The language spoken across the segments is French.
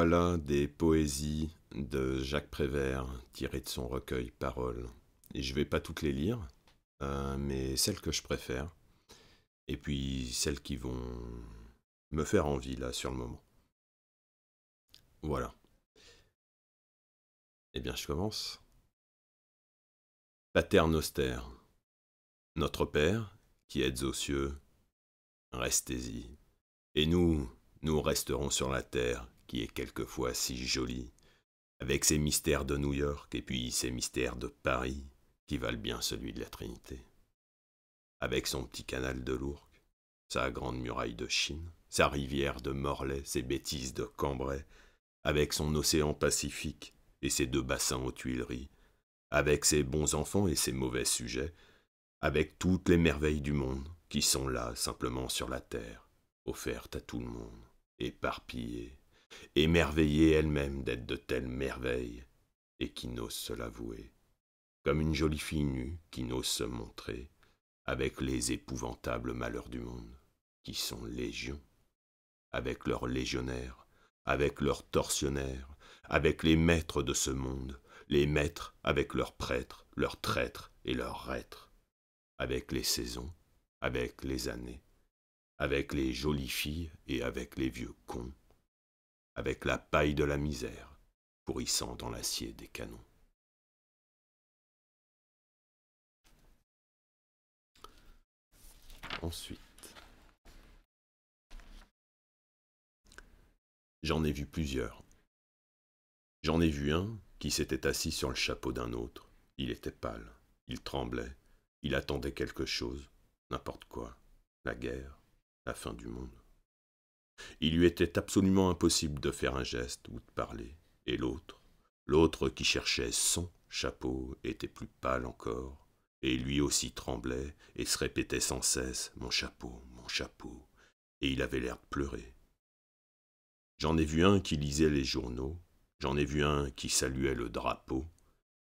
Voilà des poésies de Jacques Prévert tirées de son recueil Paroles. Et je vais pas toutes les lire, euh, mais celles que je préfère. Et puis celles qui vont me faire envie là sur le moment. Voilà. Eh bien, je commence. Pater Noster, notre Père, qui êtes aux cieux, restez-y. Et nous, nous resterons sur la terre, qui est quelquefois si jolie, avec ses mystères de New York et puis ses mystères de Paris, qui valent bien celui de la Trinité. Avec son petit canal de l'Ourcq, sa grande muraille de Chine, sa rivière de Morlaix, ses bêtises de Cambrai, avec son océan Pacifique et ses deux bassins aux Tuileries, avec ses bons enfants et ses mauvais sujets, avec toutes les merveilles du monde qui sont là simplement sur la terre, offertes à tout le monde, éparpillées, émerveillées elles-mêmes d'être de telles merveilles, et qui n'osent se l'avouer, comme une jolie fille nue qui n'ose se montrer, avec les épouvantables malheurs du monde, qui sont légions, avec leurs légionnaires, avec leurs tortionnaires, avec les maîtres de ce monde, les maîtres avec leurs prêtres, leurs traîtres et leurs reîtres, avec les saisons, avec les années, avec les jolies filles et avec les vieux cons, avec la paille de la misère, pourrissant dans l'acier des canons. Ensuite, j'en ai vu plusieurs. J'en ai vu un qui s'était assis sur le chapeau d'un autre. Il était pâle, il tremblait, il attendait quelque chose, n'importe quoi, la guerre, la fin du monde. Il lui était absolument impossible de faire un geste ou de parler, et l'autre, l'autre qui cherchait son chapeau, était plus pâle encore, et lui aussi tremblait et se répétait sans cesse Mon chapeau, mon chapeau, et il avait l'air de pleurer. J'en ai vu un qui lisait les journaux, j'en ai vu un qui saluait le drapeau,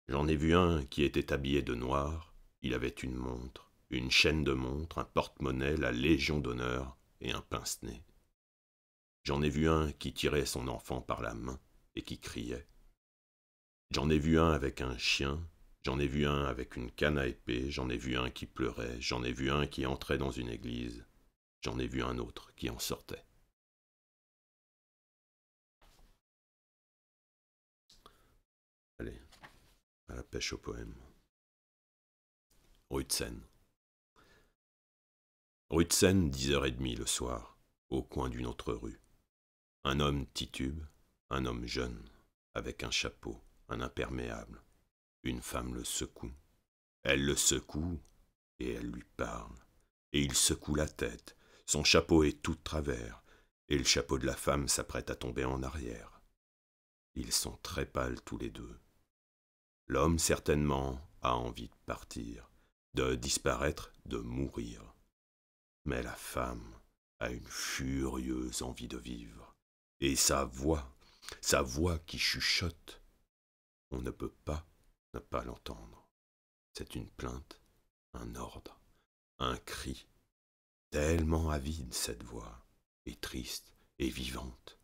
j'en ai vu un qui était habillé de noir, il avait une montre, une chaîne de montre, un porte-monnaie, la Légion d'honneur et un pince-nez. J'en ai vu un qui tirait son enfant par la main et qui criait. J'en ai vu un avec un chien, j'en ai vu un avec une canne à épée, j'en ai vu un qui pleurait, j'en ai vu un qui entrait dans une église, j'en ai vu un autre qui en sortait. Allez, à la pêche au poème. Rue de Seine. Rue de Seine, dix heures et demie le soir, au coin d'une autre rue. Un homme titube, un homme jeune, avec un chapeau, un imperméable. Une femme le secoue. Elle le secoue et elle lui parle. Et il secoue la tête. Son chapeau est tout de travers, et le chapeau de la femme s'apprête à tomber en arrière. Ils sont très pâles tous les deux. L'homme certainement a envie de partir, de disparaître, de mourir. Mais la femme a une furieuse envie de vivre. Et sa voix, sa voix qui chuchote, on ne peut pas ne pas l'entendre. C'est une plainte, un ordre, un cri, tellement avide cette voix, et triste et vivante.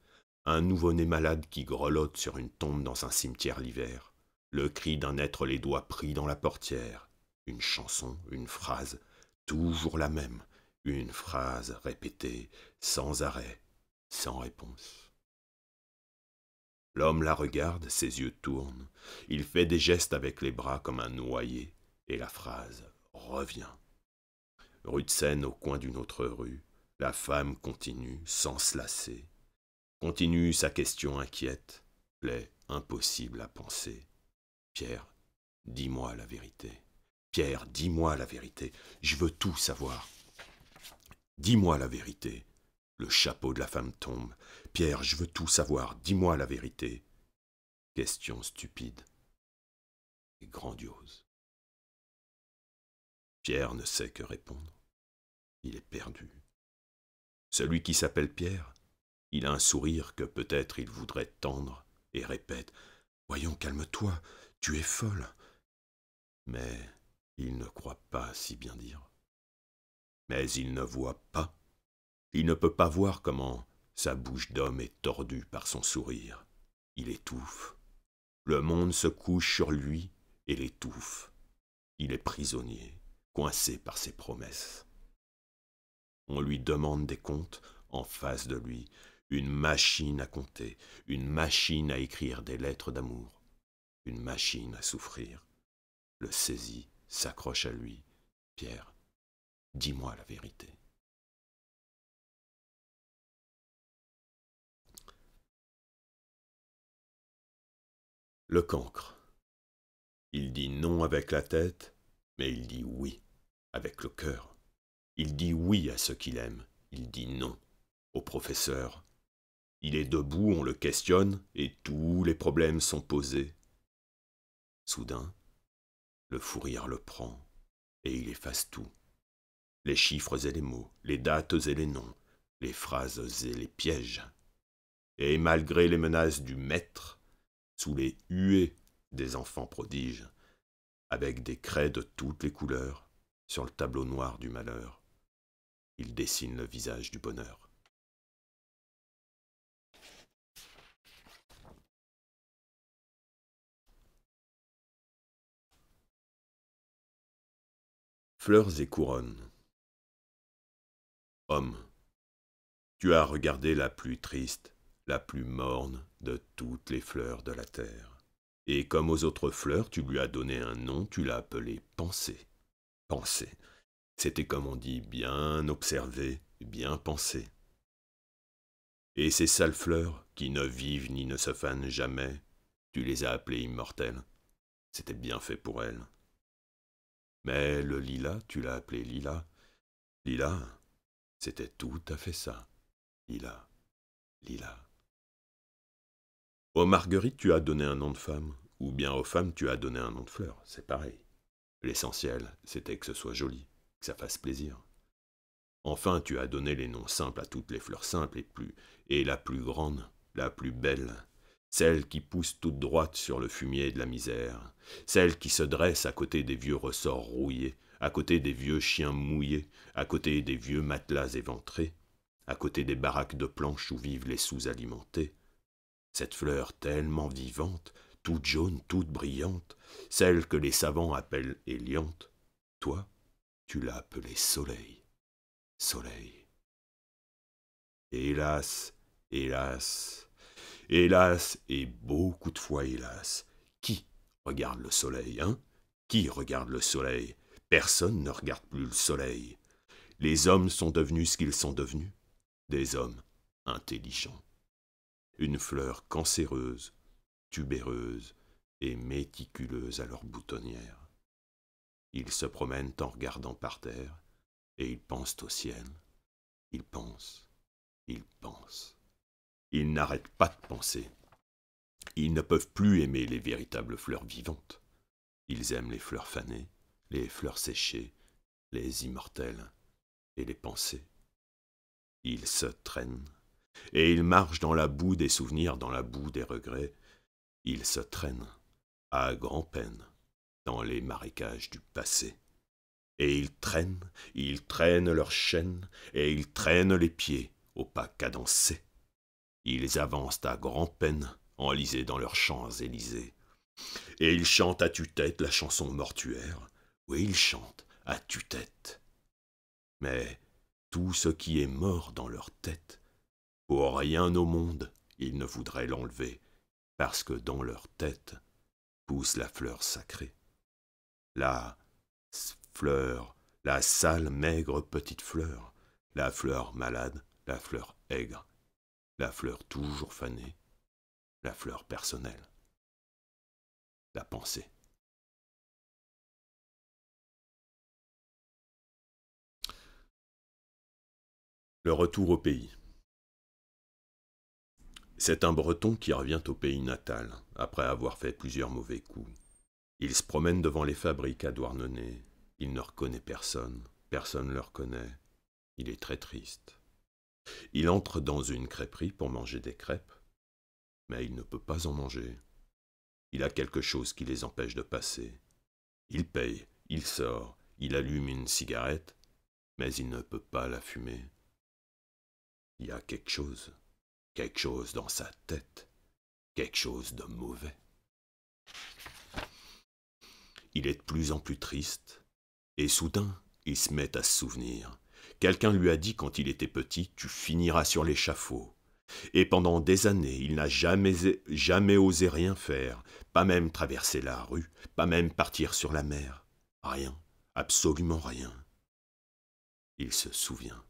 Un nouveau-né malade qui grelotte sur une tombe dans un cimetière l'hiver, le cri d'un être les doigts pris dans la portière, une chanson, une phrase, toujours la même, une phrase répétée, sans arrêt, sans réponse. L'homme la regarde, ses yeux tournent, il fait des gestes avec les bras comme un noyé, et la phrase revient. Rue de Seine au coin d'une autre rue, la femme continue, sans se lasser, continue sa question inquiète, plaît impossible à penser. Pierre, dis-moi la vérité. Pierre, dis-moi la vérité. Je veux tout savoir. Dis-moi la vérité. Le chapeau de la femme tombe. Pierre, je veux tout savoir. Dis-moi la vérité. Question stupide et grandiose. Pierre ne sait que répondre. Il est perdu. Celui qui s'appelle Pierre, il a un sourire que peut-être il voudrait tendre et répète Voyons, calme-toi, tu es folle. Mais il ne croit pas si bien dire. Mais il ne voit pas. Il ne peut pas voir comment Sa bouche d'homme est tordue par son sourire. Il étouffe. Le monde se couche sur lui et l'étouffe. Il est prisonnier, coincé par ses promesses. On lui demande des comptes en face de lui, une machine à compter, une machine à écrire des lettres d'amour, une machine à souffrir. Le saisit, s'accroche à lui. Pierre, dis-moi la vérité. Le cancre. Il dit non avec la tête, mais il dit oui avec le cœur. Il dit oui à ce qu'il aime, il dit non au professeur. Il est debout, on le questionne, et tous les problèmes sont posés. Soudain, le fou rire le prend, et il efface tout. Les chiffres et les mots, les dates et les noms, les phrases et les pièges. Et malgré les menaces du maître, sous les huées des enfants prodiges, avec des craies de toutes les couleurs, sur le tableau noir du malheur, il dessine le visage du bonheur. Fleurs et couronnes. Homme, tu as regardé la plus triste, la plus morne de toutes les fleurs de la terre. Et comme aux autres fleurs, tu lui as donné un nom, tu l'as appelé pensée. Pensée. C'était comme on dit bien observé, bien pensé. Et ces sales fleurs, qui ne vivent ni ne se fanent jamais, tu les as appelées immortelles. C'était bien fait pour elles. Mais le lilas, tu l'as appelé lilas. Lilas, c'était tout à fait ça. Lilas, lilas. Aux marguerites, tu as donné un nom de femme, ou bien aux femmes, tu as donné un nom de fleur, c'est pareil. L'essentiel, c'était que ce soit joli, que ça fasse plaisir. Enfin, tu as donné les noms simples à toutes les fleurs simples et plus, et la plus grande, la plus belle, celle qui pousse toute droite sur le fumier de la misère, celle qui se dresse à côté des vieux ressorts rouillés, à côté des vieux chiens mouillés, à côté des vieux matelas éventrés, à côté des baraques de planches où vivent les sous-alimentés, cette fleur tellement vivante, toute jaune, toute brillante, celle que les savants appellent Héliante, toi, tu l'as appelée Soleil. Soleil. Hélas, hélas, hélas, et beaucoup de fois hélas, qui regarde le soleil, hein? Qui regarde le soleil? Personne ne regarde plus le soleil. Les hommes sont devenus ce qu'ils sont devenus, des hommes intelligents une fleur cancéreuse, tubéreuse et méticuleuse à leur boutonnière. Ils se promènent en regardant par terre, et ils pensent au ciel. Ils pensent, ils pensent. Ils n'arrêtent pas de penser. Ils ne peuvent plus aimer les véritables fleurs vivantes. Ils aiment les fleurs fanées, les fleurs séchées, les immortelles et les pensées. Ils se traînent et il marche dans la boue des souvenirs, dans la boue des regrets. Il se traîne, à grand-peine, dans les marécages du passé. Et ils traînent, ils traînent leurs chaînes, et ils traînent les pieds au pas cadencé. Ils avancent à grand-peine, enlisés dans leurs champs-élysées. Et ils chantent à tue-tête la chanson mortuaire. Oui, ils chantent à tue-tête. Mais tout ce qui est mort dans leur tête pour rien au monde, ils ne voudraient l'enlever, parce que dans leur tête pousse la fleur sacrée. La fleur, la sale, maigre petite fleur, la fleur malade, la fleur aigre, la fleur toujours fanée, la fleur personnelle, la pensée. Le retour au pays. C'est un Breton qui revient au pays natal, après avoir fait plusieurs mauvais coups. Il se promène devant les fabriques à Douarnenez. Il ne reconnaît personne, personne ne le reconnaît. Il est très triste. Il entre dans une crêperie pour manger des crêpes, mais il ne peut pas en manger. Il a quelque chose qui les empêche de passer. Il paye, il sort, il allume une cigarette, mais il ne peut pas la fumer. Il y a quelque chose quelque chose dans sa tête, quelque chose de mauvais. Il est de plus en plus triste, et soudain, il se met à se souvenir. Quelqu'un lui a dit quand il était petit, tu finiras sur l'échafaud. Et pendant des années, il n'a jamais, jamais osé rien faire, pas même traverser la rue, pas même partir sur la mer. Rien, absolument rien. Il se souvient.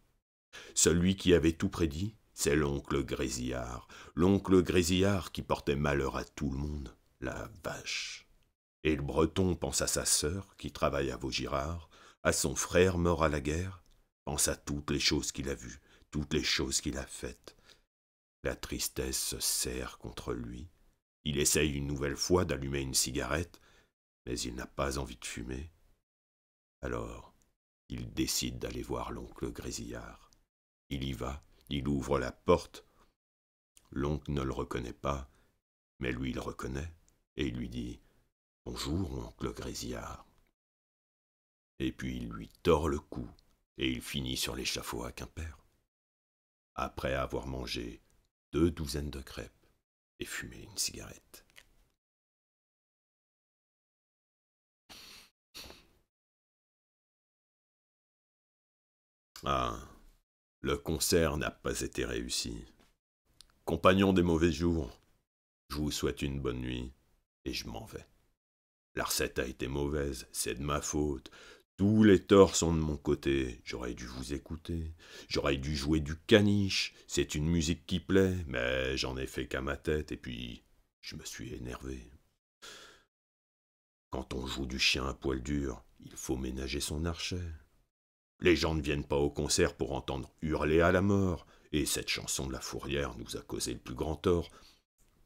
Celui qui avait tout prédit, c'est l'oncle Grésillard, l'oncle Grésillard qui portait malheur à tout le monde, la vache. Et le breton pense à sa sœur qui travaille à Vaugirard, à son frère mort à la guerre, pense à toutes les choses qu'il a vues, toutes les choses qu'il a faites. La tristesse se serre contre lui. Il essaye une nouvelle fois d'allumer une cigarette, mais il n'a pas envie de fumer. Alors, il décide d'aller voir l'oncle Grésillard. Il y va, il ouvre la porte. L'oncle ne le reconnaît pas, mais lui il reconnaît, et il lui dit Bonjour, oncle Grésillard. Et puis il lui tord le cou, et il finit sur l'échafaud à Quimper. Après avoir mangé deux douzaines de crêpes et fumé une cigarette. Ah, le concert n'a pas été réussi. Compagnon des mauvais jours, je vous souhaite une bonne nuit et je m'en vais. La recette a été mauvaise, c'est de ma faute. Tous les torts sont de mon côté. J'aurais dû vous écouter. J'aurais dû jouer du caniche. C'est une musique qui plaît, mais j'en ai fait qu'à ma tête, et puis je me suis énervé. Quand on joue du chien à poil dur, il faut ménager son archet. Les gens ne viennent pas au concert pour entendre hurler à la mort, et cette chanson de la fourrière nous a causé le plus grand tort.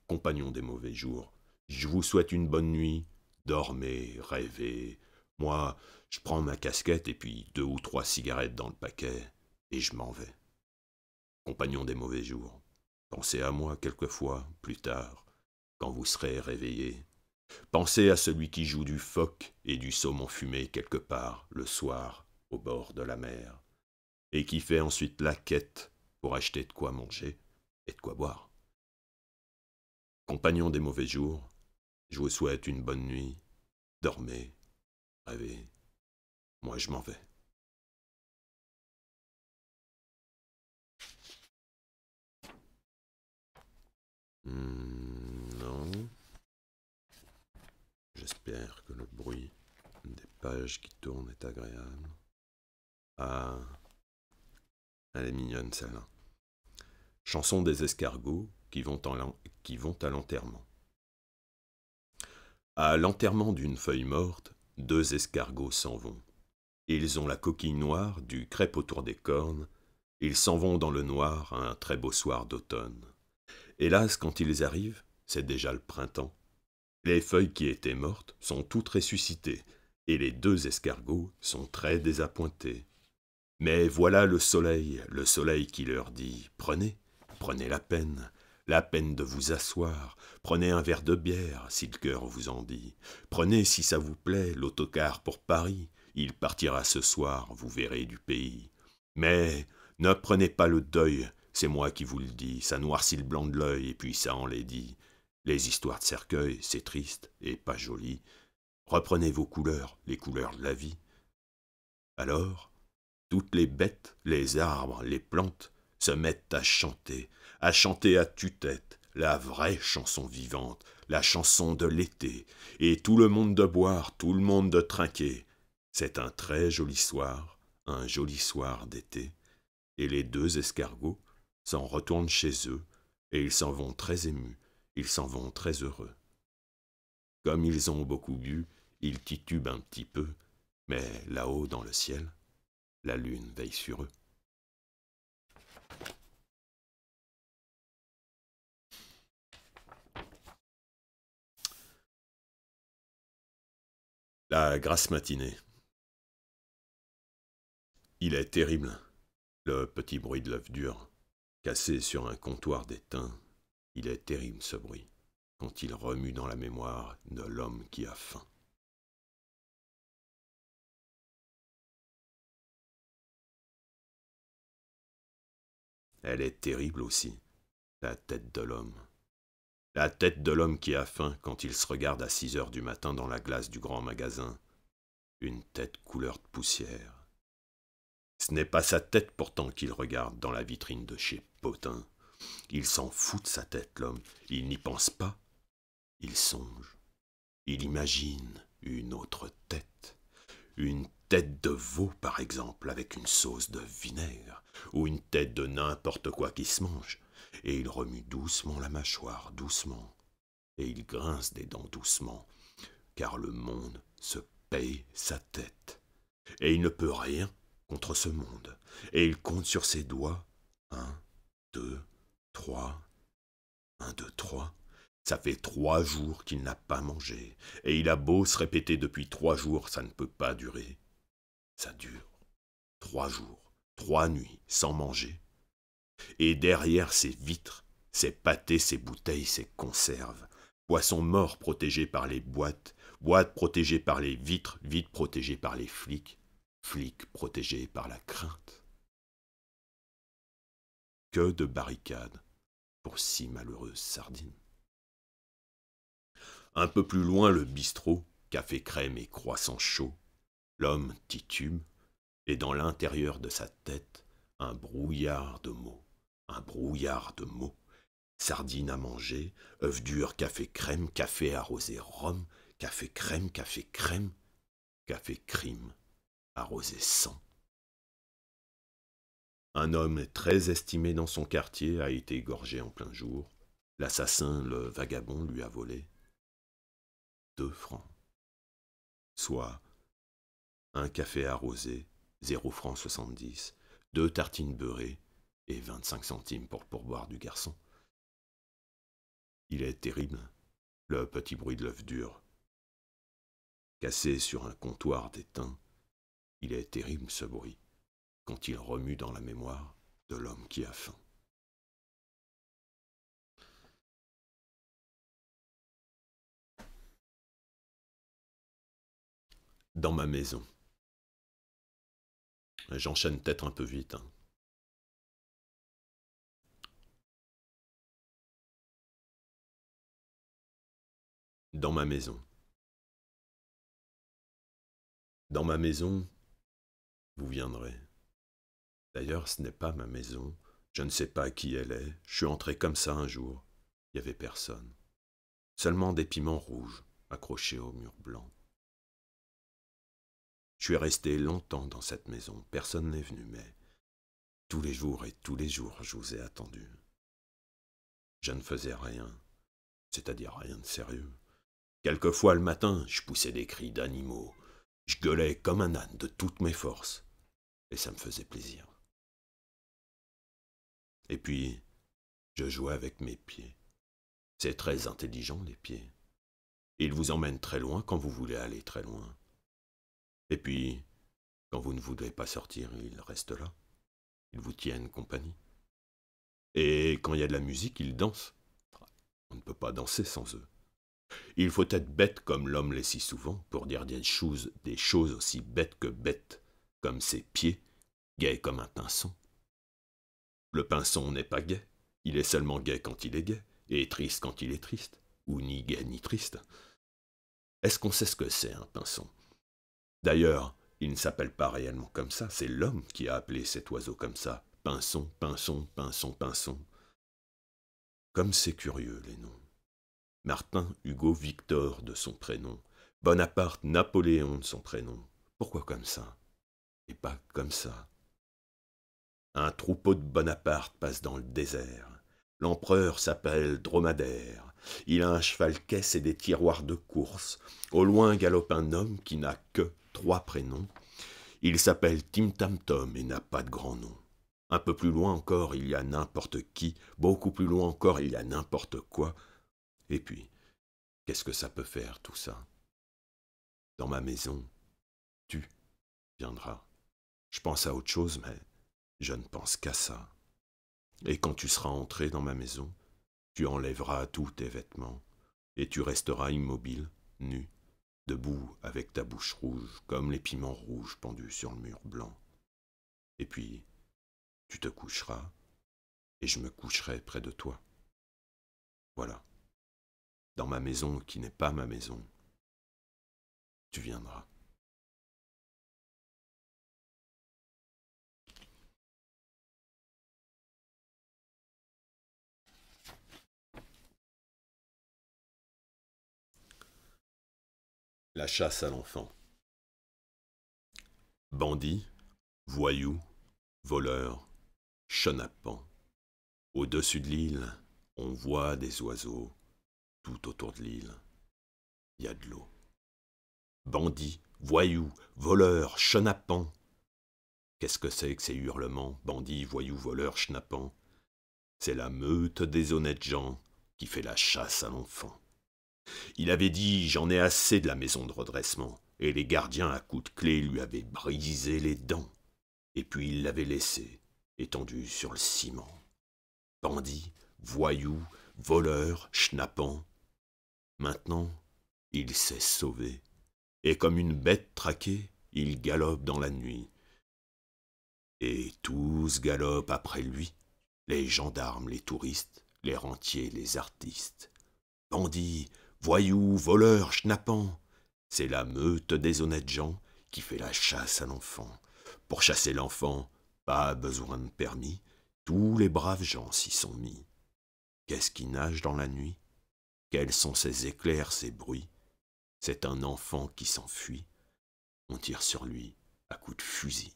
Compagnons des mauvais jours, je vous souhaite une bonne nuit, dormez, rêvez. Moi, je prends ma casquette et puis deux ou trois cigarettes dans le paquet, et je m'en vais. Compagnons des mauvais jours, pensez à moi quelquefois, plus tard, quand vous serez réveillés. Pensez à celui qui joue du phoque et du saumon fumé quelque part, le soir, au bord de la mer, et qui fait ensuite la quête pour acheter de quoi manger et de quoi boire. Compagnons des mauvais jours, je vous souhaite une bonne nuit, dormez, rêvez, moi je m'en vais. Hmm, non. J'espère que le bruit des pages qui tournent est agréable. Ah, elle est mignonne celle-là. Chanson des escargots qui vont, qui vont à l'enterrement. À l'enterrement d'une feuille morte, deux escargots s'en vont. Ils ont la coquille noire, du crêpe autour des cornes. Ils s'en vont dans le noir un très beau soir d'automne. Hélas, quand ils arrivent, c'est déjà le printemps. Les feuilles qui étaient mortes sont toutes ressuscitées, et les deux escargots sont très désappointés. Mais voilà le soleil, le soleil qui leur dit Prenez, prenez la peine, la peine de vous asseoir, prenez un verre de bière, si le cœur vous en dit. Prenez, si ça vous plaît, l'autocar pour Paris, il partira ce soir, vous verrez du pays. Mais ne prenez pas le deuil, c'est moi qui vous le dis, ça noircit le blanc de l'œil, et puis ça en dit. Les histoires de cercueil, c'est triste et pas joli. Reprenez vos couleurs, les couleurs de la vie. Alors, toutes les bêtes, les arbres, les plantes se mettent à chanter, à chanter à tue-tête, la vraie chanson vivante, la chanson de l'été, et tout le monde de boire, tout le monde de trinquer. C'est un très joli soir, un joli soir d'été, et les deux escargots s'en retournent chez eux, et ils s'en vont très émus, ils s'en vont très heureux. Comme ils ont beaucoup bu, ils titubent un petit peu, mais là-haut dans le ciel, la lune veille sur eux. La grasse matinée. Il est terrible, le petit bruit de l'œuf dur, cassé sur un comptoir d'étain. Il est terrible ce bruit, quand il remue dans la mémoire de l'homme qui a faim. Elle est terrible aussi, La tête de l'homme. La tête de l'homme qui a faim quand il se regarde à six heures du matin dans la glace du grand magasin. Une tête couleur de poussière. Ce n'est pas sa tête pourtant qu'il regarde dans la vitrine de chez Potin. Il s'en fout de sa tête, l'homme. Il n'y pense pas. Il songe. Il imagine une autre tête. Une tête de veau, par exemple, avec une sauce de vinaigre, ou une tête de n'importe quoi qui se mange. Et il remue doucement la mâchoire, doucement. Et il grince des dents doucement, car le monde se paye sa tête. Et il ne peut rien contre ce monde. Et il compte sur ses doigts. Un, deux, trois. Un, deux, trois. Ça fait trois jours qu'il n'a pas mangé, et il a beau se répéter depuis trois jours, ça ne peut pas durer. Ça dure. Trois jours, trois nuits, sans manger. Et derrière ces vitres, ces pâtés, ces bouteilles, ces conserves, poissons morts protégés par les boîtes, boîtes protégées par les vitres, vitres protégées par les flics, flics protégés par la crainte. Que de barricades pour six malheureuses sardines. Un peu plus loin, le bistrot, café crème et croissant chaud. L'homme titube, et dans l'intérieur de sa tête, un brouillard de mots, un brouillard de mots. Sardines à manger, œufs durs, café crème, café arrosé rhum, café crème, café crème, café crime, arrosé sang. Un homme très estimé dans son quartier a été égorgé en plein jour. L'assassin, le vagabond, lui a volé deux francs, soit un café arrosé, zéro francs soixante-dix, deux tartines beurrées et vingt-cinq centimes pour pourboire du garçon. Il est terrible, le petit bruit de l'œuf dur. Cassé sur un comptoir d'étain, il est terrible ce bruit, quand il remue dans la mémoire de l'homme qui a faim. dans ma maison. J'enchaîne peut-être un peu vite. Hein. Dans ma maison. Dans ma maison, vous viendrez. D'ailleurs, ce n'est pas ma maison. Je ne sais pas qui elle est. Je suis entré comme ça un jour. Il n'y avait personne. Seulement des piments rouges accrochés au mur blanc. Je suis resté longtemps dans cette maison, personne n'est venu, mais tous les jours et tous les jours je vous ai attendu. Je ne faisais rien, c'est-à-dire rien de sérieux. Quelquefois le matin, je poussais des cris d'animaux, je gueulais comme un âne de toutes mes forces, et ça me faisait plaisir. Et puis, je jouais avec mes pieds. C'est très intelligent, les pieds. Ils vous emmènent très loin quand vous voulez aller très loin. Et puis, quand vous ne voudrez pas sortir, ils restent là. Ils vous tiennent compagnie. Et quand il y a de la musique, ils dansent. On ne peut pas danser sans eux. Il faut être bête comme l'homme l'est si souvent pour dire des choses, des choses aussi bêtes que bêtes, comme ses pieds, gais comme un pinson. Le pinson n'est pas gai, il est seulement gai quand il est gai, et triste quand il est triste, ou ni gai ni triste. Est-ce qu'on sait ce que c'est un pinson? D'ailleurs, il ne s'appelle pas réellement comme ça, c'est l'homme qui a appelé cet oiseau comme ça. Pinson, pinson, pinson, pinson. Comme c'est curieux les noms. Martin, Hugo, Victor de son prénom. Bonaparte, Napoléon de son prénom. Pourquoi comme ça? Et pas comme ça. Un troupeau de Bonaparte passe dans le désert. L'empereur s'appelle Dromadaire. Il a un cheval caisse et des tiroirs de course. Au loin galope un homme qui n'a que trois prénoms. Il s'appelle Tim Tam Tom et n'a pas de grand nom. Un peu plus loin encore, il y a n'importe qui, beaucoup plus loin encore, il y a n'importe quoi. Et puis, qu'est-ce que ça peut faire tout ça? Dans ma maison, tu viendras. Je pense à autre chose, mais je ne pense qu'à ça. Et quand tu seras entré dans ma maison, tu enlèveras tous tes vêtements, et tu resteras immobile, nu, debout avec ta bouche rouge, comme les piments rouges pendus sur le mur blanc. Et puis, tu te coucheras, et je me coucherai près de toi. Voilà. Dans ma maison qui n'est pas ma maison, tu viendras. La chasse à l'enfant. Bandits, voyous, voleurs, chenapans. Au-dessus de l'île, on voit des oiseaux. Tout autour de l'île, il y a de l'eau. Bandits, voyous, voleurs, chenapans. Qu'est-ce que c'est que ces hurlements, bandits, voyous, voleurs, chenapans? C'est la meute des honnêtes gens qui fait la chasse à l'enfant. Il avait dit J'en ai assez de la maison de redressement, et les gardiens à coups de clé lui avaient brisé les dents, et puis il l'avait laissé, étendu sur le ciment. Bandit, voyou, voleur, schnappant. Maintenant, il s'est sauvé, et comme une bête traquée, il galope dans la nuit. Et tous galopent après lui, les gendarmes, les touristes, les rentiers, les artistes. Bandits, Voyous, voleurs, schnappants, c'est la meute des honnêtes gens qui fait la chasse à l'enfant. Pour chasser l'enfant, pas besoin de permis, tous les braves gens s'y sont mis. Qu'est-ce qui nage dans la nuit? Quels sont ces éclairs, ces bruits? C'est un enfant qui s'enfuit. On tire sur lui à coups de fusil.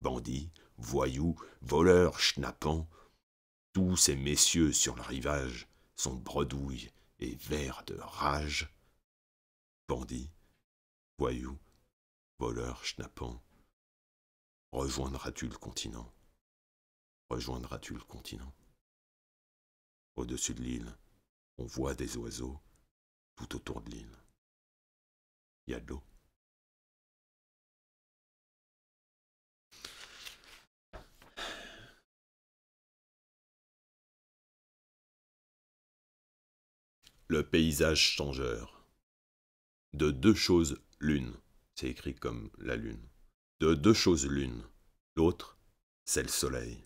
Bandits, voyous, voleurs, schnappants, tous ces messieurs sur le rivage sont bredouilles et vert de rage. Bandit, voyou, voleur, schnappant, rejoindras-tu le continent? Rejoindras-tu le continent? Au-dessus de l'île, on voit des oiseaux tout autour de l'île. Il y a de l'eau. Le paysage changeur. De deux choses l'une, c'est écrit comme la lune. De deux choses l'une, l'autre, c'est le soleil.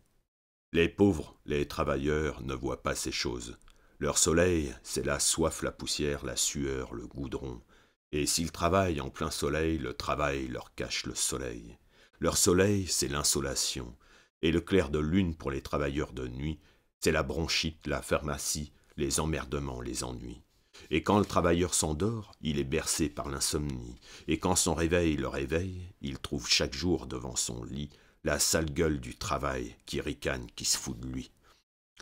Les pauvres, les travailleurs ne voient pas ces choses. Leur soleil, c'est la soif, la poussière, la sueur, le goudron. Et s'ils travaillent en plein soleil, le travail leur cache le soleil. Leur soleil, c'est l'insolation. Et le clair de lune pour les travailleurs de nuit, c'est la bronchite, la pharmacie, les emmerdements, les ennuis. Et quand le travailleur s'endort, il est bercé par l'insomnie, et quand son réveil le réveille, il trouve chaque jour devant son lit la sale gueule du travail qui ricane, qui se fout de lui.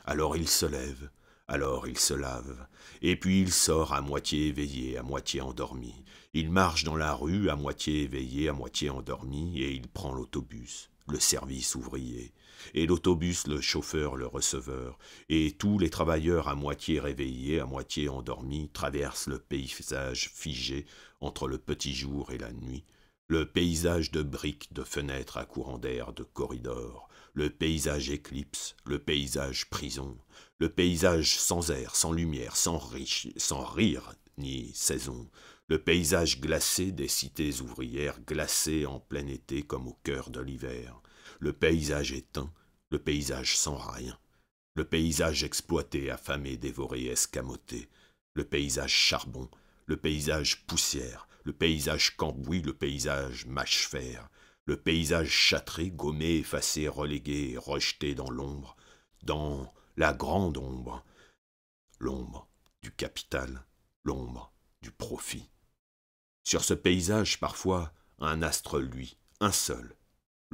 Alors il se lève, alors il se lave, et puis il sort à moitié éveillé, à moitié endormi. Il marche dans la rue à moitié éveillé, à moitié endormi, et il prend l'autobus, le service ouvrier, et l'autobus, le chauffeur, le receveur, et tous les travailleurs à moitié réveillés, à moitié endormis, traversent le paysage figé entre le petit jour et la nuit, le paysage de briques, de fenêtres à courant d'air, de corridors, le paysage éclipse, le paysage prison, le paysage sans air, sans lumière, sans, riche, rire ni saison, le paysage glacé des cités ouvrières glacées en plein été comme au cœur de l'hiver, le paysage éteint, le paysage sans rien, le paysage exploité, affamé, dévoré, escamoté, le paysage charbon, le paysage poussière, le paysage cambouis, le paysage mâche-fer, le paysage châtré, gommé, effacé, relégué, rejeté dans l'ombre, dans la grande ombre, l'ombre du capital, l'ombre du profit. Sur ce paysage, parfois, un astre lui, un seul,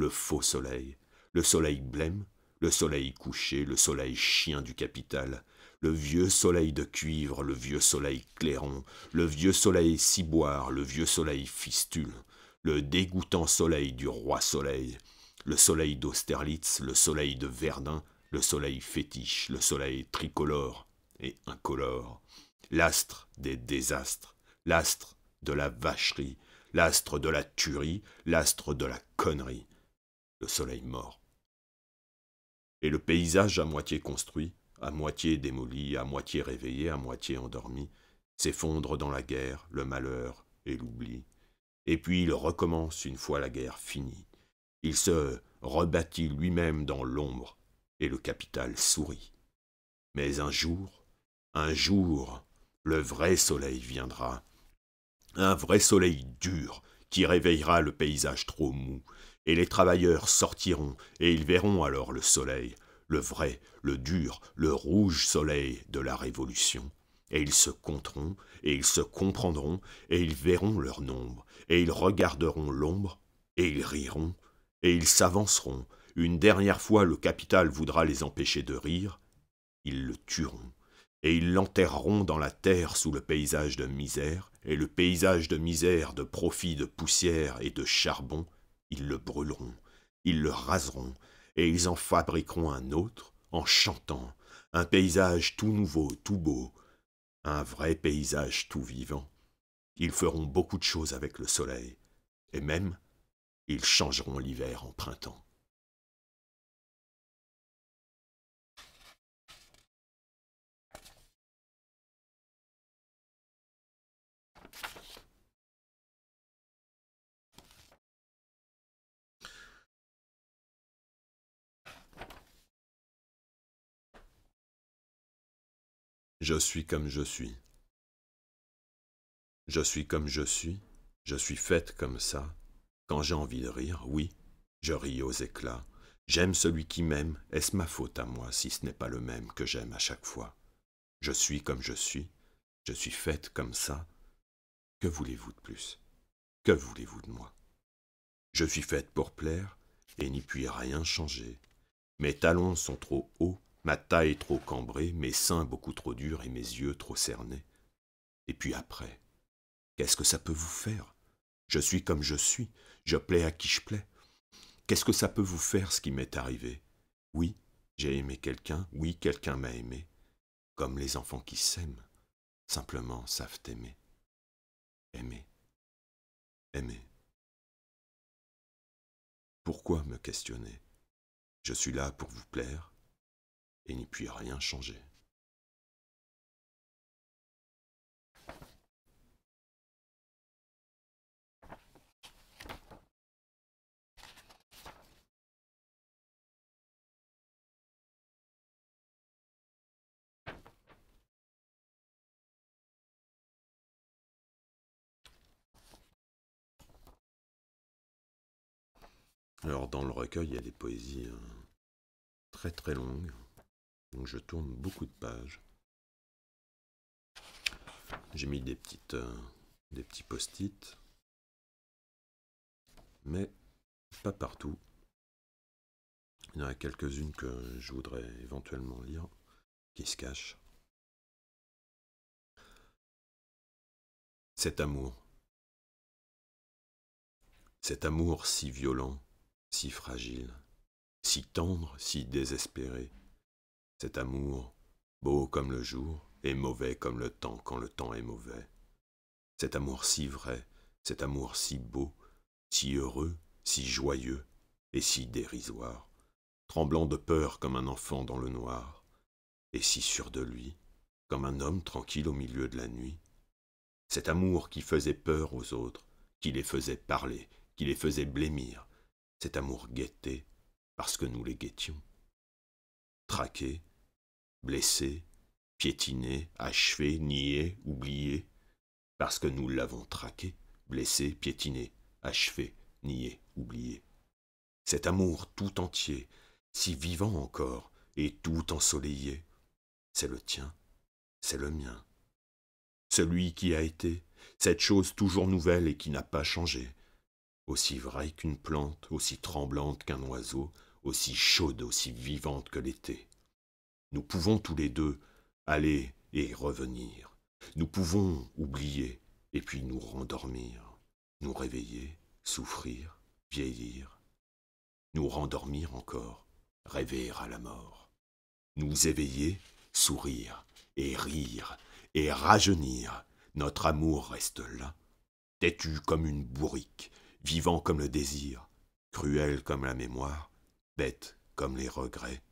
le faux soleil, le soleil blême, le soleil couché, le soleil chien du capital, le vieux soleil de cuivre, le vieux soleil clairon, le vieux soleil ciboire, le vieux soleil fistule, le dégoûtant soleil du roi soleil, le soleil d'Austerlitz, le soleil de Verdun, le soleil fétiche, le soleil tricolore et incolore, l'astre des désastres, l'astre de la vacherie, l'astre de la tuerie, l'astre de la connerie, le soleil mort. Et le paysage à moitié construit, à moitié démoli, à moitié réveillé, à moitié endormi, s'effondre dans la guerre, le malheur et l'oubli. Et puis il recommence une fois la guerre finie. Il se rebâtit lui-même dans l'ombre, et le capital sourit. Mais un jour, Un jour, le vrai soleil viendra. Un vrai soleil dur qui réveillera le paysage trop mou, et les travailleurs sortiront, et ils verront alors le soleil, le vrai, le dur, le rouge soleil de la Révolution. Et ils se compteront, et ils se comprendront, et ils verront leur nombre, et ils regarderont l'ombre, et ils riront, et ils s'avanceront. Une dernière fois le capital voudra les empêcher de rire, ils le tueront, et ils l'enterreront dans la terre sous le paysage de misère, et le paysage de misère, de profit, de poussière et de charbon, ils le brûleront, ils le raseront, et ils en fabriqueront un autre, en chantant, un paysage tout nouveau, tout beau, un vrai paysage tout vivant. Ils feront beaucoup de choses avec le soleil, et même ils changeront l'hiver en printemps. Je suis comme je suis. Je suis comme je suis, je suis faite comme ça. Quand j'ai envie de rire, oui, je ris aux éclats. J'aime celui qui m'aime, est-ce ma faute à moi si ce n'est pas le même que j'aime à chaque fois? Je suis comme je suis, je suis faite comme ça. Que voulez-vous de plus? Que voulez-vous de moi? Je suis faite pour plaire, et n'y puis rien changer. Mes talons sont trop hauts ma taille trop cambrée, mes seins beaucoup trop durs et mes yeux trop cernés. Et puis après, qu'est-ce que ça peut vous faire? Je suis comme je suis, je plais à qui je plais. Qu'est-ce que ça peut vous faire ce qui m'est arrivé? Oui, j'ai aimé quelqu'un, oui, quelqu'un m'a aimé, comme les enfants qui s'aiment, simplement savent aimer. Aimer. Aimer. Pourquoi me questionner? Je suis là pour vous plaire, et n'y puis rien changer. Alors dans le recueil, il y a des poésies euh, très très longues. Donc je tourne beaucoup de pages. J'ai mis des petites euh, des petits post-it. Mais pas partout. Il y en a quelques-unes que je voudrais éventuellement lire qui se cachent. Cet amour. Cet amour si violent, si fragile, si tendre, si désespéré, cet amour, beau comme le jour, et mauvais comme le temps quand le temps est mauvais. Cet amour si vrai, cet amour si beau, si heureux, si joyeux, et si dérisoire, tremblant de peur comme un enfant dans le noir, et si sûr de lui, comme un homme tranquille au milieu de la nuit. Cet amour qui faisait peur aux autres, qui les faisait parler, qui les faisait blêmir, cet amour guetté, parce que nous les guettions. Traqués, blessé, piétiné, achevé, nié, oublié, parce que nous l'avons traqué, blessé, piétiné, achevé, nié, oublié. Cet amour tout entier, si vivant encore et tout ensoleillé, c'est le tien, c'est le mien. Celui qui a été, cette chose toujours nouvelle et qui n'a pas changé, aussi vraie qu'une plante, aussi tremblante qu'un oiseau, aussi chaude, aussi vivante que l'été. Nous pouvons tous les deux aller et revenir. Nous pouvons oublier et puis nous rendormir, nous réveiller, souffrir, vieillir, nous rendormir encore, rêver à la mort, nous éveiller, sourire et rire et rajeunir. Notre amour reste là, têtu comme une bourrique, vivant comme le désir, cruel comme la mémoire, bête comme les regrets,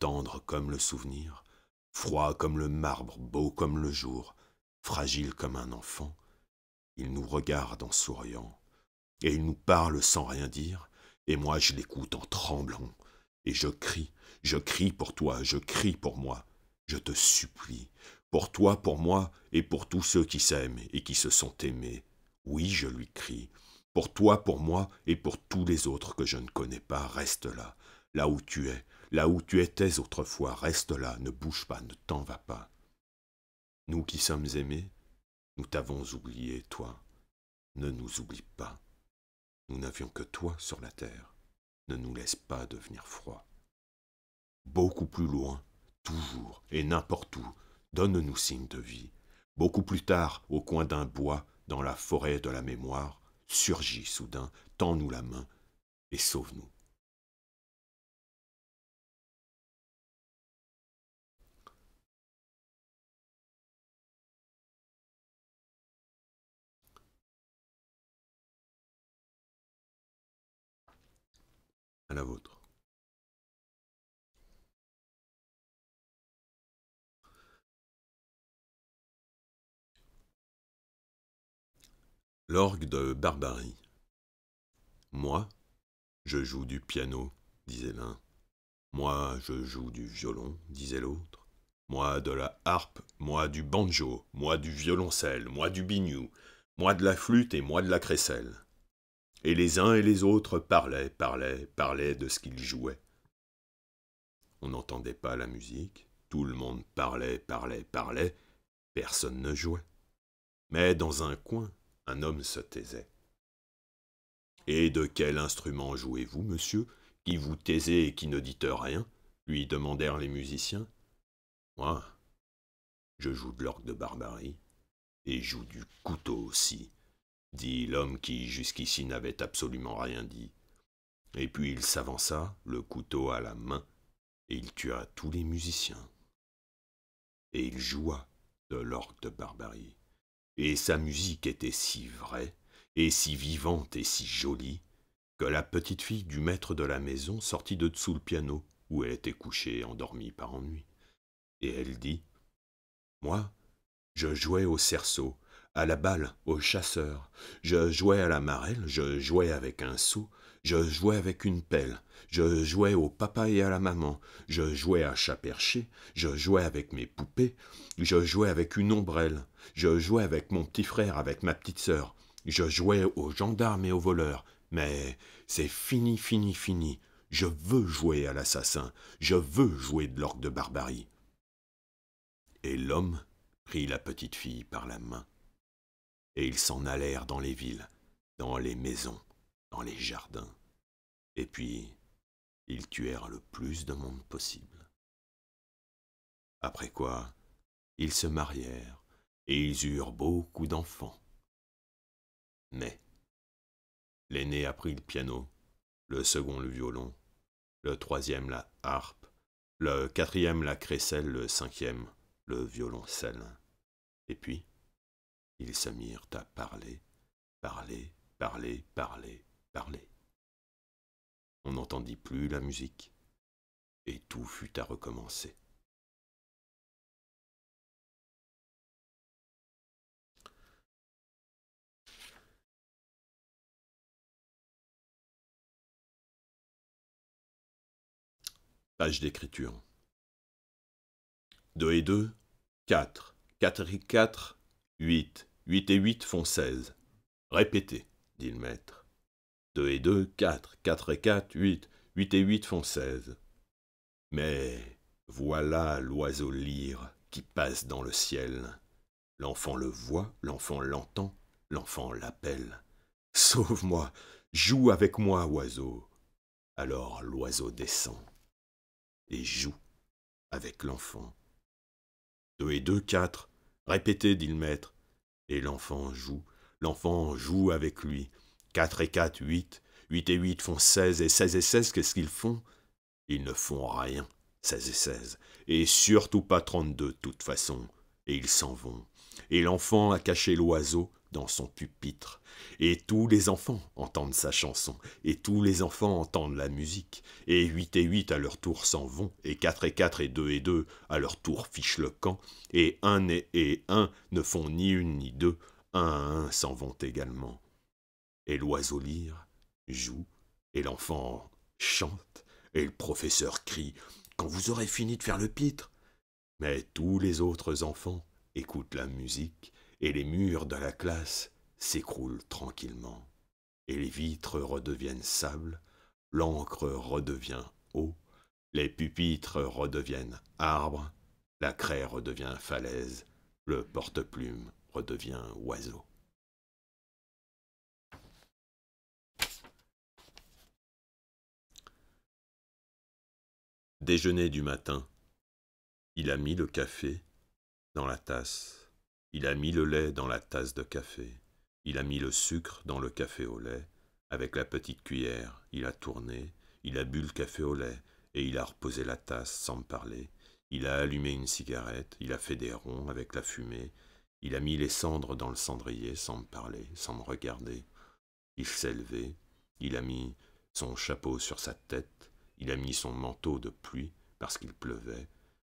tendre comme le souvenir, froid comme le marbre, beau comme le jour, fragile comme un enfant. Il nous regarde en souriant, et il nous parle sans rien dire, et moi je l'écoute en tremblant, et je crie, je crie pour toi, je crie pour moi, je te supplie, Pour toi, pour moi, et pour tous ceux qui s'aiment et qui se sont aimés. Oui, je lui crie. Pour toi, pour moi, et pour tous les autres que je ne connais pas, reste là, là où tu es, là où tu étais autrefois, reste là, ne bouge pas, ne t'en va pas. Nous qui sommes aimés, nous t'avons oublié, toi. Ne nous oublie pas. Nous n'avions que toi sur la terre. Ne nous laisse pas devenir froid. Beaucoup plus loin, toujours et n'importe où, donne-nous signe de vie. Beaucoup plus tard, au coin d'un bois, dans la forêt de la mémoire, surgis soudain, tends-nous la main et sauve-nous. La vôtre. L'orgue de Barbarie. Moi, je joue du piano, disait l'un. Moi, je joue du violon, disait l'autre. Moi de la harpe, moi du banjo, moi du violoncelle, moi du biniou, moi de la flûte et moi de la crécelle. Et les uns et les autres parlaient, parlaient, parlaient de ce qu'ils jouaient. On n'entendait pas la musique, tout le monde parlait, parlait, parlait, personne ne jouait. Mais dans un coin, un homme se taisait. Et de quel instrument jouez-vous, monsieur, qui vous taisez et qui ne dites rien? lui demandèrent les musiciens. Moi, je joue de l'orgue de barbarie, et joue du couteau aussi, dit l'homme qui jusqu'ici n'avait absolument rien dit. Et puis il s'avança, le couteau à la main, et il tua tous les musiciens. Et il joua de l'orgue de barbarie et sa musique était si vraie, et si vivante et si jolie, que la petite fille du maître de la maison sortit de dessous le piano, où elle était couchée, endormie par ennui. Et elle dit Moi, je jouais au cerceau, à la balle, au chasseur, je jouais à la marelle, je jouais avec un seau, je jouais avec une pelle, je jouais au papa et à la maman, je jouais à chat perché, je jouais avec mes poupées, je jouais avec une ombrelle, je jouais avec mon petit frère, avec ma petite sœur, je jouais aux gendarmes et aux voleurs, mais c'est fini, fini, fini. Je veux jouer à l'assassin, je veux jouer de l'orgue de barbarie. Et l'homme prit la petite fille par la main, et ils s'en allèrent dans les villes, dans les maisons, dans les jardins. Et puis, ils tuèrent le plus de monde possible. Après quoi, ils se marièrent, et ils eurent beaucoup d'enfants. Mais, l'aîné apprit le piano, le second le violon, le troisième la harpe, le quatrième la crécelle, le cinquième le violoncelle. Et puis, ils se mirent à parler, parler, parler, parler, parler. On n'entendit plus la musique, et tout fut à recommencer. Page d'écriture. 2 et 2, 4. 4 et 4, 8. 8 et 8 font 16. Répétez, dit le maître. 2 et 2, 4, 4 et 4, 8, 8 et 8 font 16. Mais voilà l'oiseau lyre qui passe dans le ciel. L'enfant le voit, l'enfant l'entend, l'enfant l'appelle. Sauve-moi, joue avec moi, oiseau. Alors l'oiseau descend et joue avec l'enfant. Deux et deux, quatre. Répétez, dit le maître. Et l'enfant joue, l'enfant joue avec lui. 4 et 4, 8. 8 et 8 font 16, et 16 et 16, qu'est-ce qu'ils font? Ils ne font rien, 16 et 16, et surtout pas 32 de toute façon, et ils s'en vont. Et l'enfant a caché l'oiseau dans son pupitre, et tous les enfants entendent sa chanson, et tous les enfants entendent la musique, et 8 et 8 à leur tour s'en vont, et 4 et 4 et 2 et 2 à leur tour fichent le camp, et 1 et 1 ne font ni une ni deux, 1 à 1 s'en vont également. Et l'oiseau lyre, joue, et l'enfant chante, et le professeur crie Quand vous aurez fini de faire le pitre! Mais tous les autres enfants écoutent la musique et les murs de la classe s'écroulent tranquillement, et les vitres redeviennent sable, l'encre redevient eau, les pupitres redeviennent arbres, la craie redevient falaise, le porte-plume redevient oiseau. Déjeuner du matin. Il a mis le café dans la tasse. Il a mis le lait dans la tasse de café. Il a mis le sucre dans le café au lait. Avec la petite cuillère, il a tourné. Il a bu le café au lait et il a reposé la tasse sans me parler. Il a allumé une cigarette. Il a fait des ronds avec la fumée. Il a mis les cendres dans le cendrier sans me parler, sans me regarder. Il s'est levé. Il a mis son chapeau sur sa tête il a mis son manteau de pluie parce qu'il pleuvait,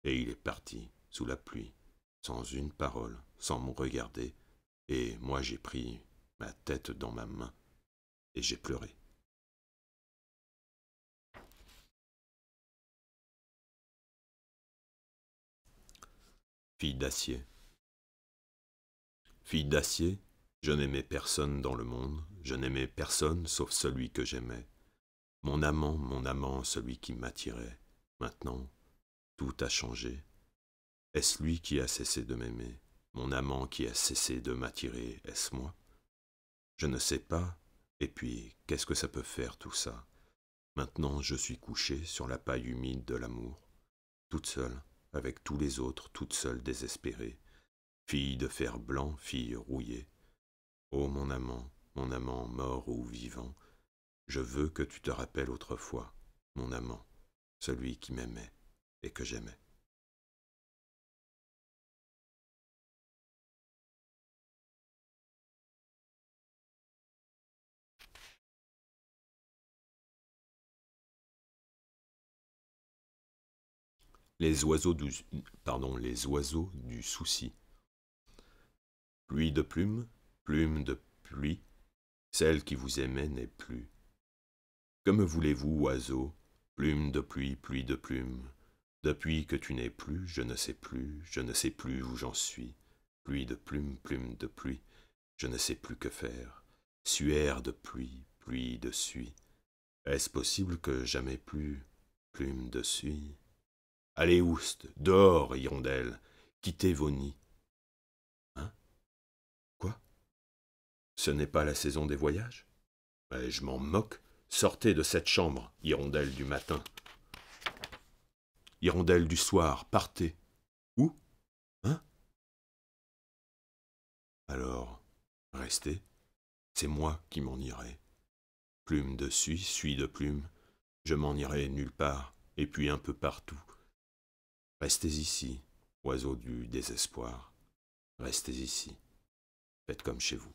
et il est parti sous la pluie, sans une parole, sans me regarder, et moi j'ai pris ma tête dans ma main, et j'ai pleuré. Fille d'acier. Fille d'acier, je n'aimais personne dans le monde, je n'aimais personne sauf celui que j'aimais. Mon amant, mon amant, celui qui m'attirait. Maintenant, tout a changé. Est-ce lui qui a cessé de m'aimer? Mon amant qui a cessé de m'attirer, est-ce moi? Je ne sais pas. Et puis, qu'est-ce que ça peut faire tout ça? Maintenant, je suis couchée sur la paille humide de l'amour, toute seule, avec tous les autres, toute seule désespérée, fille de fer blanc, fille rouillée. Ô mon amant, mon amant mort ou vivant, je veux que tu te rappelles autrefois, mon amant, celui qui m'aimait et que j'aimais. Les oiseaux du, souci. Pluie de plumes, plume de pluie, celle qui vous aimait n'est plus. Que me voulez-vous, oiseau? Plume de pluie, pluie de plume. Depuis que tu n'es plus, je ne sais plus, je ne sais plus où j'en suis. Pluie de plume, plume de pluie, je ne sais plus que faire. Suaire de pluie, pluie de suie. Est-ce possible que jamais plus plume de suie? Allez, oust, dehors, hirondelle, quittez vos nids. Hein? Quoi? Ce n'est pas la saison des voyages? Mais Je m'en moque. Sortez de cette chambre, hirondelle du matin. Hirondelle du soir, partez. Où? Hein? Alors, restez. C'est moi qui m'en irai. Plume de suie, suie de plume, je m'en irai nulle part, et puis un peu partout. Restez ici, oiseau du désespoir. Restez ici. Faites comme chez vous.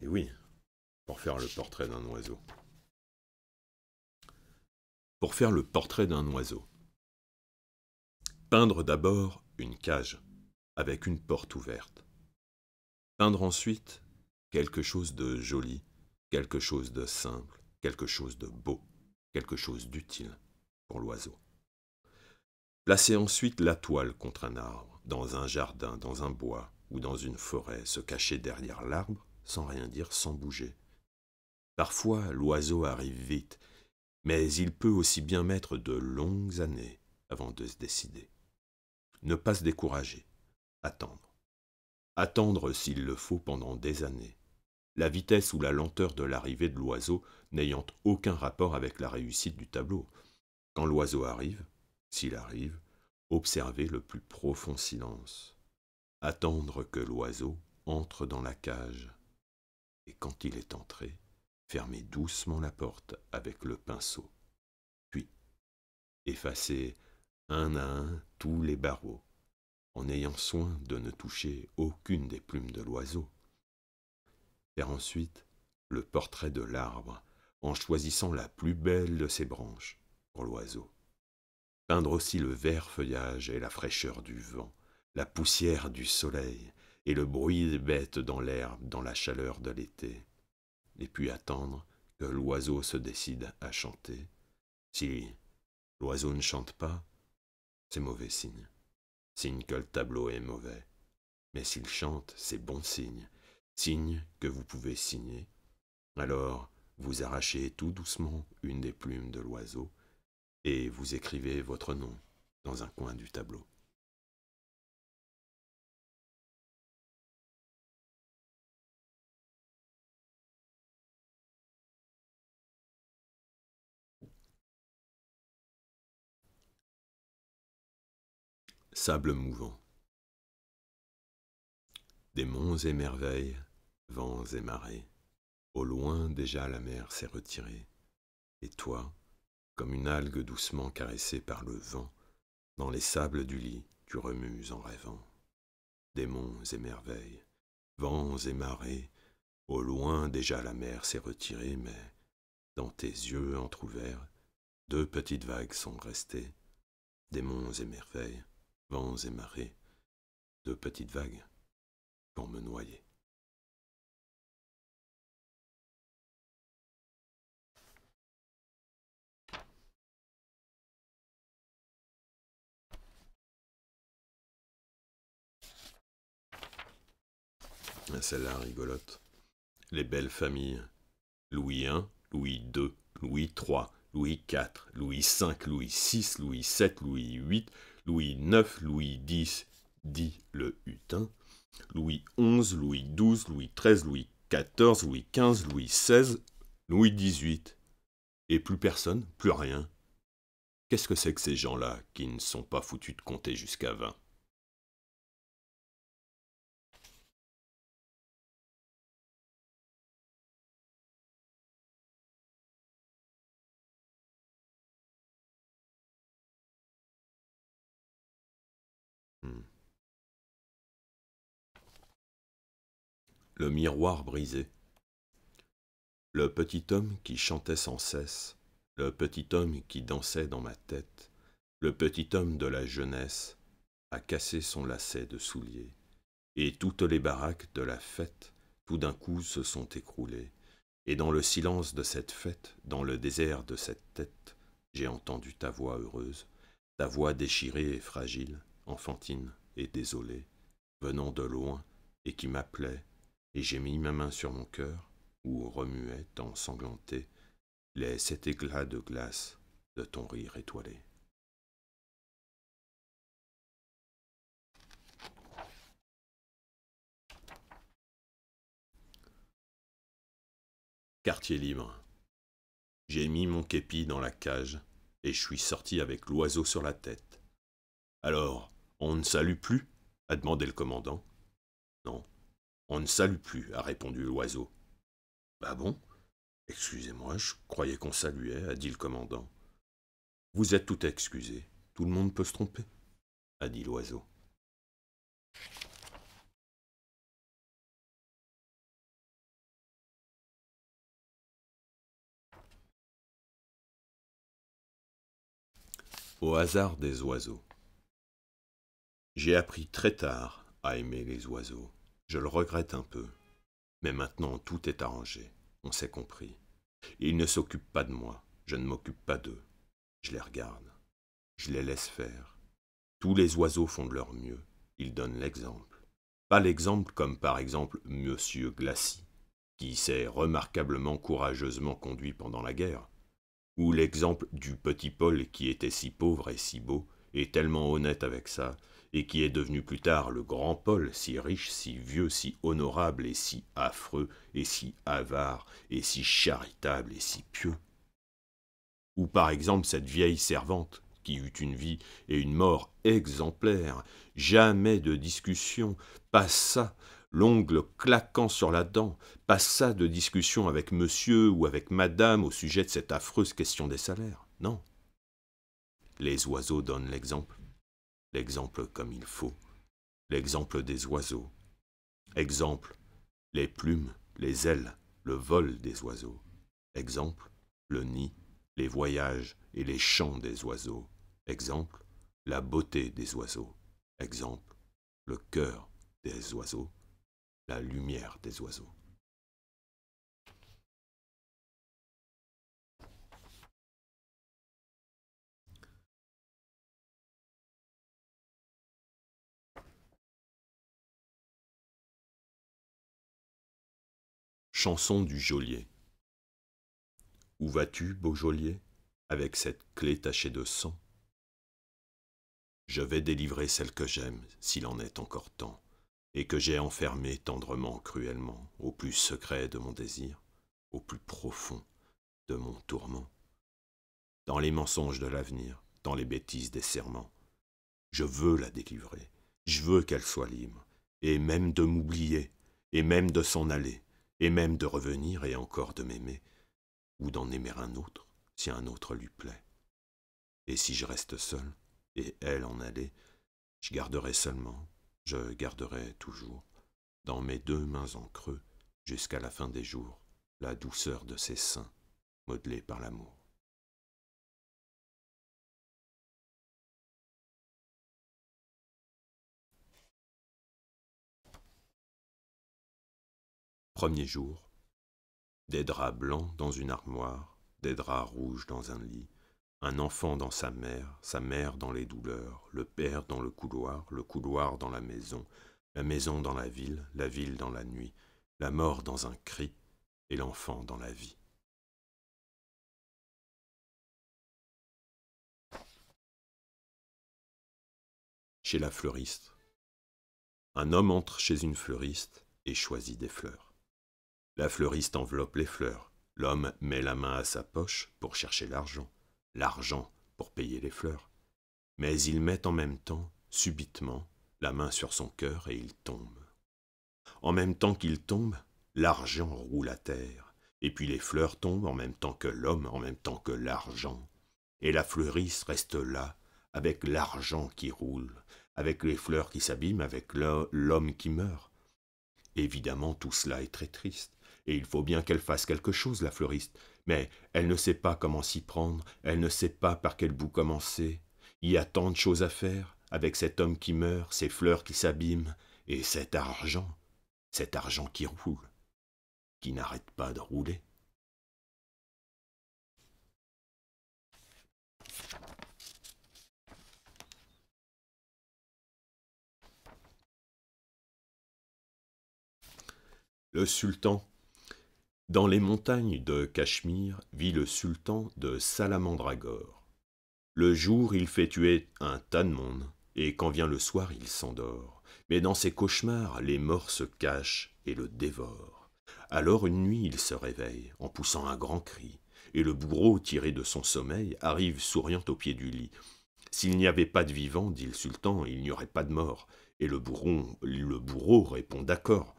Et oui, pour faire le portrait d'un oiseau. Pour faire le portrait d'un oiseau. Peindre d'abord une cage avec une porte ouverte. Peindre ensuite quelque chose de joli, quelque chose de simple, quelque chose de beau, quelque chose d'utile pour l'oiseau. Placer ensuite la toile contre un arbre, dans un jardin, dans un bois ou dans une forêt, se cacher derrière l'arbre sans rien dire, sans bouger. Parfois, l'oiseau arrive vite, mais il peut aussi bien mettre de longues années avant de se décider. Ne pas se décourager, attendre. Attendre s'il le faut pendant des années. La vitesse ou la lenteur de l'arrivée de l'oiseau n'ayant aucun rapport avec la réussite du tableau. Quand l'oiseau arrive, s'il arrive, observez le plus profond silence. Attendre que l'oiseau entre dans la cage et quand il est entré, fermez doucement la porte avec le pinceau. Puis, effacez un à un tous les barreaux, en ayant soin de ne toucher aucune des plumes de l'oiseau. Faire ensuite le portrait de l'arbre, en choisissant la plus belle de ses branches pour l'oiseau. peindre aussi le vert feuillage et la fraîcheur du vent, la poussière du soleil et le bruit des bêtes dans l'herbe dans la chaleur de l'été, et puis attendre que l'oiseau se décide à chanter. Si l'oiseau ne chante pas, c'est mauvais signe, signe que le tableau est mauvais. Mais s'il chante, c'est bon signe, signe que vous pouvez signer. Alors, vous arrachez tout doucement une des plumes de l'oiseau, et vous écrivez votre nom dans un coin du tableau. Sable mouvant. Des monts et merveilles, vents et marées, au loin déjà la mer s'est retirée, et toi, comme une algue doucement caressée par le vent, dans les sables du lit, tu remues en rêvant. Des monts et merveilles, vents et marées, au loin déjà la mer s'est retirée, mais dans tes yeux entr'ouverts, deux petites vagues sont restées, des monts et merveilles, vents et marées, deux petites vagues pour me noyer. Celle-là rigolote. Les belles familles. Louis I, Louis II, Louis III, Louis IV, Louis V, Louis VI, Louis VII, Louis VIII, Louis IX, Louis X, dit le hutin, Louis XI, Louis XII, Louis XIII, Louis XIV, Louis XV, Louis XVI, Louis XVIII. Et plus personne, plus rien. Qu'est-ce que c'est que ces gens-là qui ne sont pas foutus de compter jusqu'à vingt? Le miroir brisé. Le petit homme qui chantait sans cesse, le petit homme qui dansait dans ma tête, le petit homme de la jeunesse, a cassé son lacet de soulier, et toutes les baraques de la fête tout d'un coup se sont écroulées, et dans le silence de cette fête, dans le désert de cette tête, j'ai entendu ta voix heureuse, ta voix déchirée et fragile, enfantine et désolée, venant de loin et qui m'appelait, et j'ai mis ma main sur mon cœur, où remuait ensanglanté les sept éclats de glace de ton rire étoilé. Quartier libre. J'ai mis mon képi dans la cage et je suis sorti avec l'oiseau sur la tête. Alors, on ne salue plus? a demandé le commandant. Non, on ne salue plus, a répondu l'oiseau. Bah bon? Excusez-moi, je croyais qu'on saluait, a dit le commandant. Vous êtes tout excusé, tout le monde peut se tromper, a dit l'oiseau. Au hasard des oiseaux. J'ai appris très tard à aimer les oiseaux. Je le regrette un peu. Mais maintenant tout est arrangé. On s'est compris. Ils ne s'occupent pas de moi. Je ne m'occupe pas d'eux. Je les regarde. Je les laisse faire. Tous les oiseaux font de leur mieux. Ils donnent l'exemple. Pas l'exemple comme par exemple Monsieur Glacy, qui s'est remarquablement courageusement conduit pendant la guerre, ou l'exemple du petit Paul qui était si pauvre et si beau, et tellement honnête avec ça, et qui est devenu plus tard le grand Paul, si riche, si vieux, si honorable et si affreux, et si avare, et si charitable et si pieux. Ou par exemple cette vieille servante qui eut une vie et une mort exemplaires, jamais de discussion, pas ça, l'ongle claquant sur la dent, pas ça de discussion avec monsieur ou avec madame au sujet de cette affreuse question des salaires, non. Les oiseaux donnent l'exemple l'exemple comme il faut, l'exemple des oiseaux. Exemple, les plumes, les ailes, le vol des oiseaux. Exemple, le nid, les voyages et les chants des oiseaux. Exemple, la beauté des oiseaux. Exemple, le cœur des oiseaux, la lumière des oiseaux. Chanson du geôlier. Où vas-tu, beau geôlier, avec cette clé tachée de sang? Je vais délivrer celle que j'aime, s'il en est encore temps, et que j'ai enfermée tendrement, cruellement, au plus secret de mon désir, au plus profond de mon tourment. Dans les mensonges de l'avenir, dans les bêtises des serments, je veux la délivrer, je veux qu'elle soit libre, et même de m'oublier, et même de s'en aller, et même de revenir et encore de m'aimer, ou d'en aimer un autre, si un autre lui plaît. Et si je reste seul, et elle en allait, je garderai seulement, je garderai toujours, dans mes deux mains en creux, jusqu'à la fin des jours, la douceur de ses seins, modelée par l'amour. Premier jour. Des draps blancs dans une armoire, des draps rouges dans un lit, un enfant dans sa mère, sa mère dans les douleurs, le père dans le couloir, le couloir dans la maison, la maison dans la ville, la ville dans la nuit, la mort dans un cri, et l'enfant dans la vie. Chez la fleuriste. Un homme entre chez une fleuriste et choisit des fleurs. La fleuriste enveloppe les fleurs. L'homme met la main à sa poche pour chercher l'argent, l'argent pour payer les fleurs. Mais il met en même temps, subitement, la main sur son cœur et il tombe. En même temps qu'il tombe, l'argent roule à terre, et puis les fleurs tombent en même temps que l'homme, en même temps que l'argent. Et la fleuriste reste là, avec l'argent qui roule, avec les fleurs qui s'abîment, avec l'homme qui meurt. Évidemment, tout cela est très triste et il faut bien qu'elle fasse quelque chose, la fleuriste. Mais elle ne sait pas comment s'y prendre, elle ne sait pas par quel bout commencer. Il y a tant de choses à faire, avec cet homme qui meurt, ces fleurs qui s'abîment, et cet argent, cet argent qui roule, qui n'arrête pas de rouler. Le sultan dans les montagnes de Cachemire vit le sultan de Salamandragore. Le jour, il fait tuer un tas et quand vient le soir, il s'endort. Mais dans ses cauchemars, les morts se cachent et le dévorent. Alors une nuit, il se réveille, en poussant un grand cri, et le bourreau, tiré de son sommeil, arrive souriant au pied du lit. S'il n'y avait pas de vivant, dit le sultan, il n'y aurait pas de mort. Et le bourreau, le bourreau répond d'accord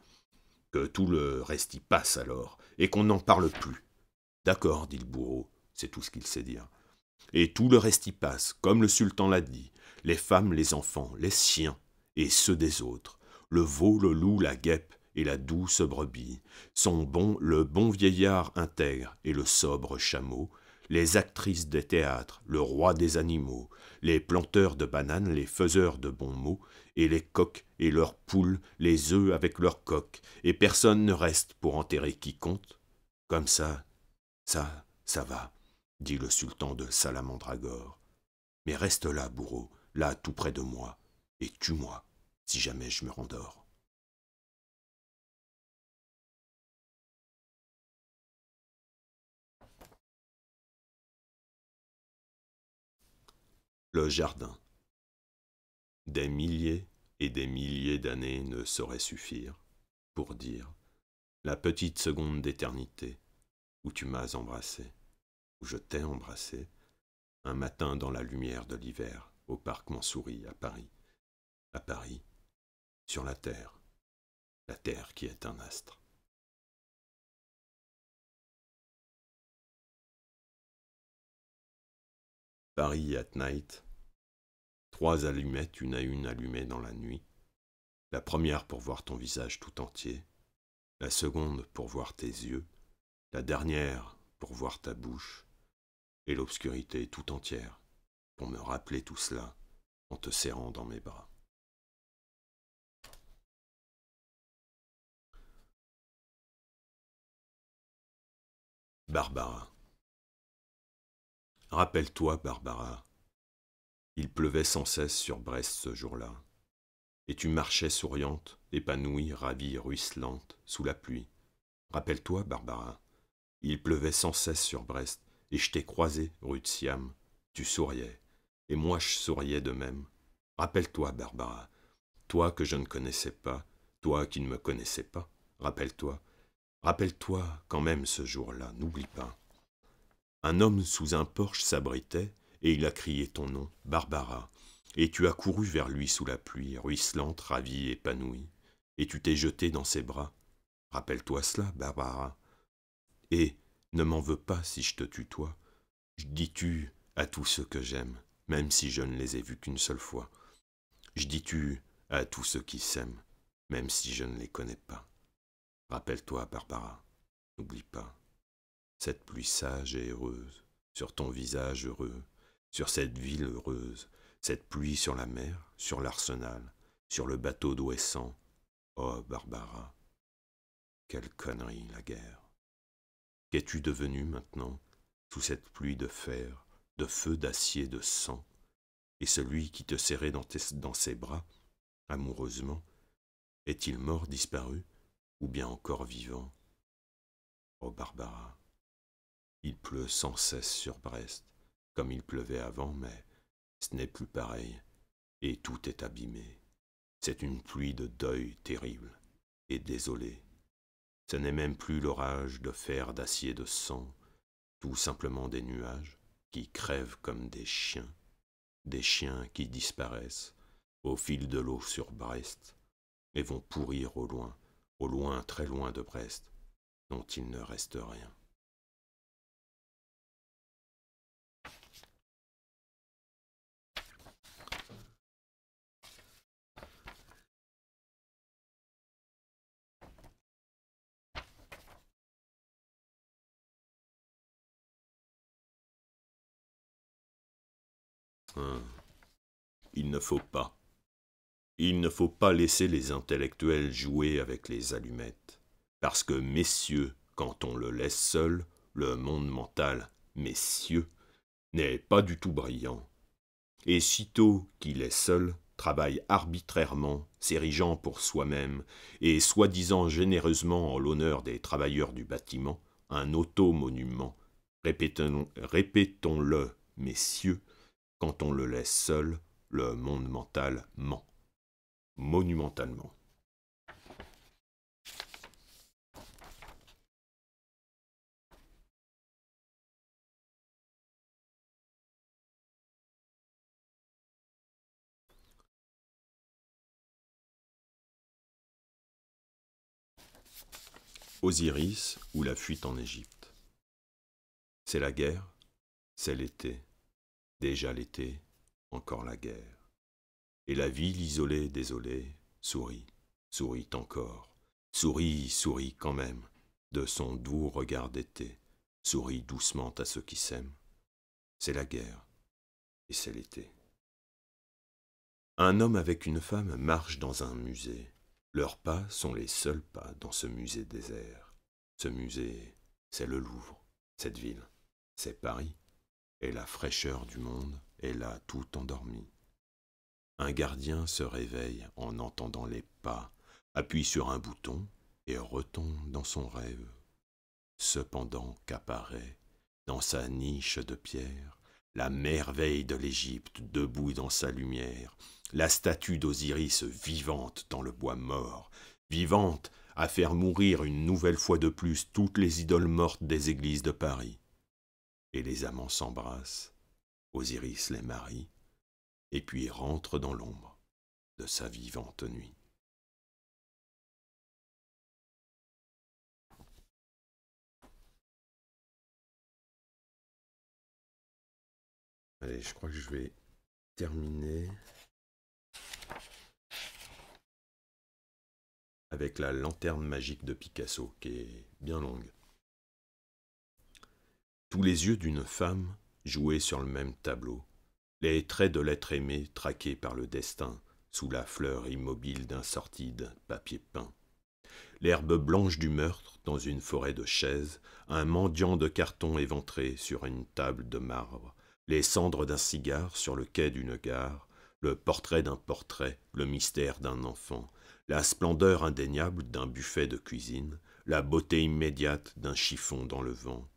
tout le reste y passe alors, et qu'on n'en parle plus. D'accord, dit le bourreau, c'est tout ce qu'il sait dire. Et tout le reste y passe, comme le sultan l'a dit, les femmes, les enfants, les siens, et ceux des autres, le veau, le loup, la guêpe, et la douce brebis, son bon, le bon vieillard intègre, et le sobre chameau, les actrices des théâtres, le roi des animaux, les planteurs de bananes, les faiseurs de bons mots, et les coqs et leurs poules, les œufs avec leurs coqs, et personne ne reste pour enterrer qui compte. Comme ça, ça, ça va, dit le sultan de Salamandragore. Mais reste là, bourreau, là tout près de moi, et tue-moi, si jamais je me rendors. Le jardin. Des milliers et des milliers d'années ne sauraient suffire pour dire la petite seconde d'éternité où tu m'as embrassé, où je t'ai embrassé, un matin dans la lumière de l'hiver, au parc Montsouris à Paris, à Paris, sur la terre, la terre qui est un astre. Paris at night, trois allumettes une à une allumées dans la nuit, la première pour voir ton visage tout entier, la seconde pour voir tes yeux, la dernière pour voir ta bouche, et l'obscurité tout entière, pour me rappeler tout cela en te serrant dans mes bras. Barbara. Rappelle-toi, Barbara, il pleuvait sans cesse sur Brest ce jour-là, et tu marchais souriante, épanouie, ravie, ruisselante, sous la pluie. Rappelle-toi, Barbara, il pleuvait sans cesse sur Brest, et je t'ai croisé, rue de Siam, tu souriais, et moi je souriais de même. Rappelle-toi, Barbara, toi que je ne connaissais pas, toi qui ne me connaissais pas, rappelle-toi, rappelle-toi quand même ce jour-là, n'oublie pas. Un homme sous un porche s'abritait, et il a crié ton nom, Barbara, et tu as couru vers lui sous la pluie, ruisselante, ravie, épanouie, et tu t'es jeté dans ses bras. Rappelle-toi cela, Barbara. Et ne m'en veux pas si je te tutoie. Dis-tu à tous ceux que j'aime, même si je ne les ai vus qu'une seule fois. Je dis-tu à tous ceux qui s'aiment, même si je ne les connais pas. Rappelle-toi, Barbara, n'oublie pas, cette pluie sage et heureuse, sur ton visage heureux, sur cette ville heureuse, cette pluie sur la mer, sur l'arsenal, sur le bateau d'Ouessant. Oh, Barbara, quelle connerie la guerre. Qu'es-tu devenue maintenant, sous cette pluie de fer, de feu d'acier, de sang, et celui qui te serrait dans, dans ses bras, amoureusement, est-il mort, disparu, ou bien encore vivant? Oh Barbara, il pleut sans cesse sur Brest, comme il pleuvait avant, mais ce n'est plus pareil, et tout est abîmé. C'est une pluie de deuil terrible et désolé. Ce n'est même plus l'orage de fer, d'acier, de sang, tout simplement des nuages qui crèvent comme des chiens, des chiens qui disparaissent au fil de l'eau sur Brest et vont pourrir au loin, au loin, très loin de Brest, dont il ne reste rien. Il ne faut pas. Il ne faut pas laisser les intellectuels jouer avec les allumettes. Parce que, messieurs, quand on le laisse seul, le monde mental, messieurs, n'est pas du tout brillant. Et sitôt qu'il est seul, travaille arbitrairement, s'érigeant pour soi-même, et soi-disant généreusement en l'honneur des travailleurs du bâtiment, un auto-monument. Répétons-le, messieurs, quand on le laisse seul, le monde mental ment. Monumentalement. Osiris ou la fuite en Égypte. C'est la guerre, c'est l'été, Déjà l'été, encore la guerre. Et la ville isolée, désolée, sourit, sourit encore, sourit, sourit quand même, de son doux regard d'été, sourit doucement à ceux qui s'aiment. C'est la guerre, et c'est l'été. Un homme avec une femme marchent dans un musée. Leurs pas sont les seuls pas dans ce musée désert. Ce musée, c'est le Louvre, cette ville, c'est Paris et la fraîcheur du monde est là tout endormi. Un gardien se réveille en entendant les pas, appuie sur un bouton et retombe dans son rêve. Cependant qu'apparaît, dans sa niche de pierre, la merveille de l'Égypte debout dans sa lumière, la statue d'Osiris vivante dans le bois mort, vivante à faire mourir une nouvelle fois de plus toutes les idoles mortes des églises de Paris et les amants s'embrassent, Osiris les marie, et puis rentre dans l'ombre de sa vivante nuit. Allez, je crois que je vais terminer avec la lanterne magique de Picasso, qui est bien longue. Tous les yeux d'une femme jouaient sur le même tableau, les traits de l'être aimé traqués par le destin sous la fleur immobile d'un sortide papier peint. L'herbe blanche du meurtre dans une forêt de chaises, un mendiant de carton éventré sur une table de marbre, les cendres d'un cigare sur le quai d'une gare, le portrait d'un portrait, le mystère d'un enfant, la splendeur indéniable d'un buffet de cuisine, la beauté immédiate d'un chiffon dans le vent,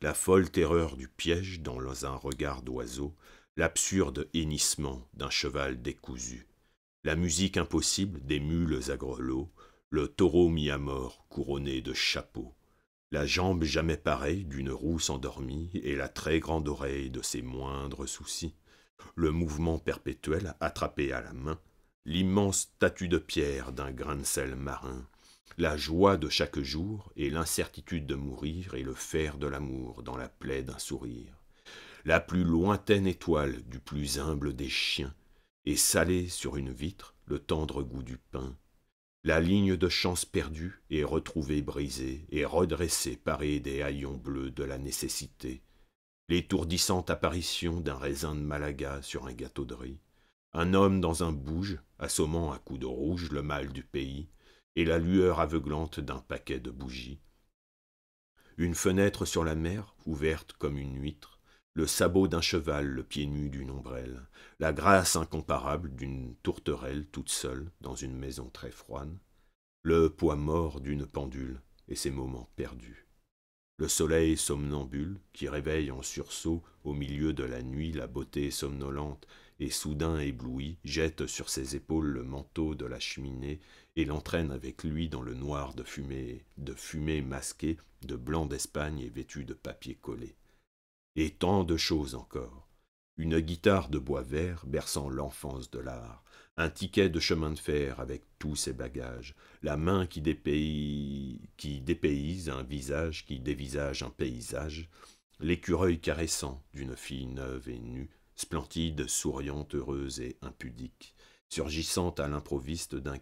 la folle terreur du piège dans un regard d'oiseau, l'absurde hennissement d'un cheval décousu, la musique impossible des mules à grelots, le taureau mis à mort couronné de chapeaux, la jambe jamais pareille d'une rousse endormie et la très grande oreille de ses moindres soucis, le mouvement perpétuel attrapé à la main, l'immense statue de pierre d'un grain de sel marin, la joie de chaque jour et l'incertitude de mourir et le fer de l'amour dans la plaie d'un sourire. La plus lointaine étoile du plus humble des chiens, et salée sur une vitre le tendre goût du pain. La ligne de chance perdue et retrouvée brisée et redressée parée des haillons bleus de la nécessité. L'étourdissante apparition d'un raisin de Malaga sur un gâteau de riz. Un homme dans un bouge, assommant à coups de rouge le mal du pays, et la lueur aveuglante d'un paquet de bougies. Une fenêtre sur la mer, ouverte comme une huître, le sabot d'un cheval, le pied nu d'une ombrelle, la grâce incomparable d'une tourterelle toute seule dans une maison très froide, le poids mort d'une pendule et ses moments perdus. Le soleil somnambule qui réveille en sursaut au milieu de la nuit la beauté somnolente et soudain ébloui jette sur ses épaules le manteau de la cheminée et l'entraîne avec lui dans le noir de fumée, de fumée masquée, de blanc d'Espagne et vêtu de papier collé. Et tant de choses encore. Une guitare de bois vert berçant l'enfance de l'art, un ticket de chemin de fer avec tous ses bagages, la main qui, dépayse, qui dépayse un visage qui dévisage un paysage, l'écureuil caressant d'une fille neuve et nue, splendide, souriante, heureuse et impudique, surgissant à l'improviste d'un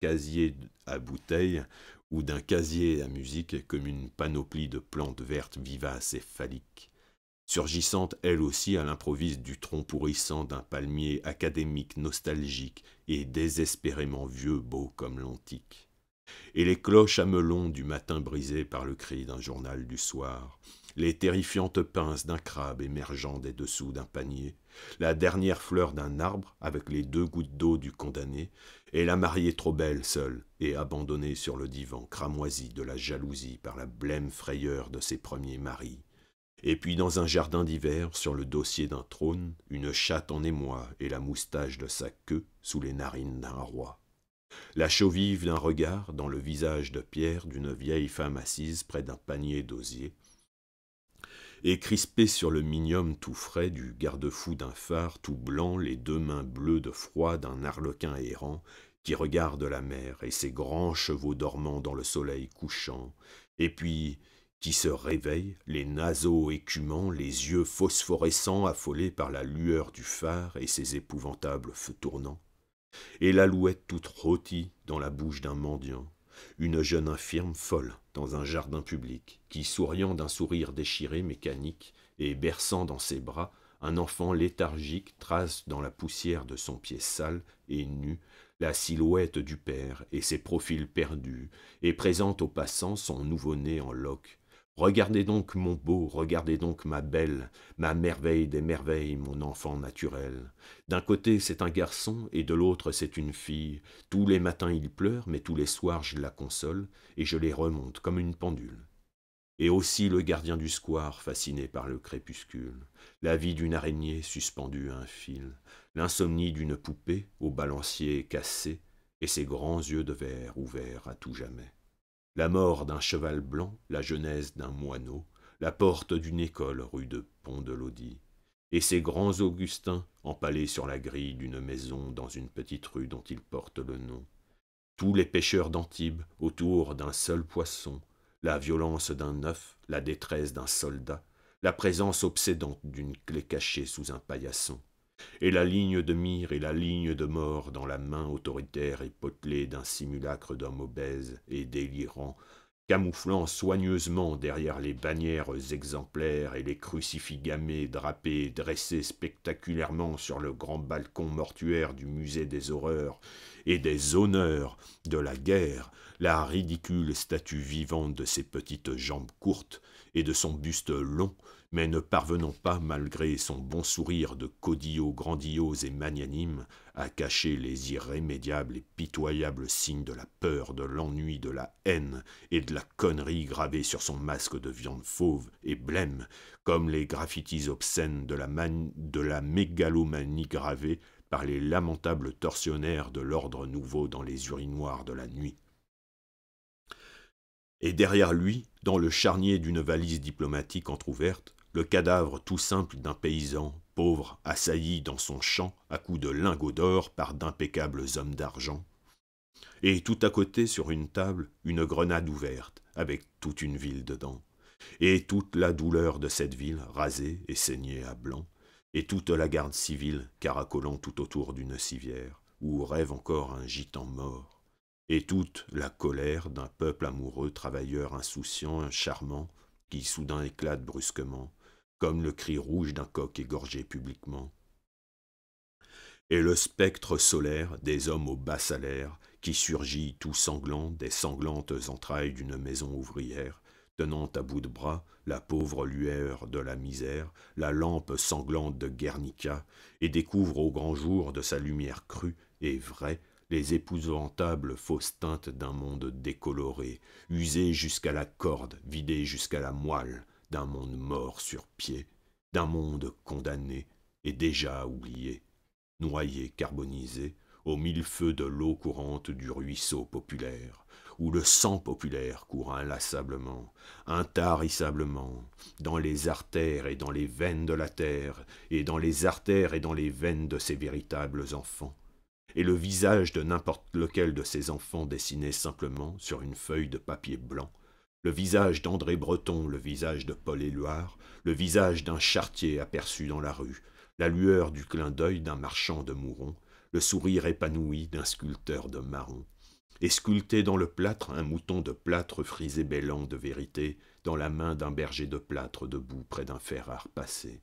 casier à bouteilles ou d'un casier à musique comme une panoplie de plantes vertes vivaces et phalliques, surgissante elle aussi à l'improviste du tronc pourrissant d'un palmier académique nostalgique et désespérément vieux beau comme l'antique. Et les cloches à melon du matin brisées par le cri d'un journal du soir, les terrifiantes pinces d'un crabe émergeant des dessous d'un panier, la dernière fleur d'un arbre avec les deux gouttes d'eau du condamné, et la mariée trop belle seule et abandonnée sur le divan cramoisi de la jalousie par la blême frayeur de ses premiers maris. Et puis dans un jardin d'hiver, sur le dossier d'un trône, une chatte en émoi et la moustache de sa queue sous les narines d'un roi. La chaux vive d'un regard dans le visage de pierre d'une vieille femme assise près d'un panier d'osier, et crispé sur le minium tout frais du garde-fou d'un phare tout blanc, les deux mains bleues de froid d'un arlequin errant qui regarde la mer et ses grands chevaux dormant dans le soleil couchant, et puis qui se réveille, les naseaux écumants, les yeux phosphorescents affolés par la lueur du phare et ses épouvantables feux tournants, et l'alouette toute rôtie dans la bouche d'un mendiant, une jeune infirme folle dans un jardin public, qui, souriant d'un sourire déchiré, mécanique, et berçant dans ses bras un enfant léthargique, trace dans la poussière de son pied sale et nu la silhouette du père et ses profils perdus, et présente aux passants son nouveau-né en loques, Regardez donc mon beau, regardez donc ma belle, ma merveille des merveilles, mon enfant naturel. D'un côté c'est un garçon, et de l'autre c'est une fille. Tous les matins il pleure, mais tous les soirs je la console, et je les remonte comme une pendule. Et aussi le gardien du square, fasciné par le crépuscule, la vie d'une araignée suspendue à un fil, l'insomnie d'une poupée au balancier cassé, et ses grands yeux de verre ouverts à tout jamais la mort d'un cheval blanc, la jeunesse d'un moineau, la porte d'une école rue de Pont-de-Lodi, et ces grands Augustins empalés sur la grille d'une maison dans une petite rue dont ils portent le nom, tous les pêcheurs d'Antibes autour d'un seul poisson, la violence d'un œuf, la détresse d'un soldat, la présence obsédante d'une clé cachée sous un paillasson, et la ligne de mire et la ligne de mort dans la main autoritaire et potelée d'un simulacre d'homme obèse et délirant camouflant soigneusement derrière les bannières exemplaires et les crucifix gammés drapés dressés spectaculairement sur le grand balcon mortuaire du musée des horreurs et des honneurs de la guerre, la ridicule statue vivante de ses petites jambes courtes et de son buste long, mais ne parvenant pas, malgré son bon sourire de caudillo grandiose et magnanime, à cacher les irrémédiables et pitoyables signes de la peur, de l'ennui, de la haine et de la connerie gravés sur son masque de viande fauve et blême, comme les graffitis obscènes de la, mégalomanie gravée par les lamentables tortionnaires de l'ordre nouveau dans les urinoirs de la nuit. Et derrière lui, dans le charnier d'une valise diplomatique entr'ouverte, le cadavre tout simple d'un paysan, pauvre, assailli dans son champ à coups de lingots d'or par d'impeccables hommes d'argent. Et tout à côté, sur une table, une grenade ouverte, avec toute une ville dedans. Et toute la douleur de cette ville, rasée et saignée à blanc, et toute la garde civile caracolant tout autour d'une civière, où rêve encore un gitan mort, et toute la colère d'un peuple amoureux, travailleur insouciant, charmant, qui soudain éclate brusquement, comme le cri rouge d'un coq égorgé publiquement. Et le spectre solaire des hommes au bas salaire, qui surgit tout sanglant des sanglantes entrailles d'une maison ouvrière, tenant à bout de bras la pauvre lueur de la misère, la lampe sanglante de Guernica, et découvre au grand jour de sa lumière crue et vraie les épouvantables fausses teintes d'un monde décoloré, usé jusqu'à la corde, vidé jusqu'à la moelle, d'un monde mort sur pied, d'un monde condamné et déjà oublié, noyé, carbonisé, au mille feux de l'eau courante du ruisseau populaire, où le sang populaire court inlassablement, intarissablement, dans les artères et dans les veines de la terre, et dans les artères et dans les veines de ses véritables enfants, et le visage de n'importe lequel de ces enfants dessiné simplement sur une feuille de papier blanc, le visage d'André Breton, le visage de Paul Éluard, le visage d'un chartier aperçu dans la rue, la lueur du clin d'œil d'un marchand de mourons, le sourire épanoui d'un sculpteur de marron, et sculpté dans le plâtre un mouton de plâtre frisé bêlant de vérité dans la main d'un berger de plâtre debout près d'un fer à repasser.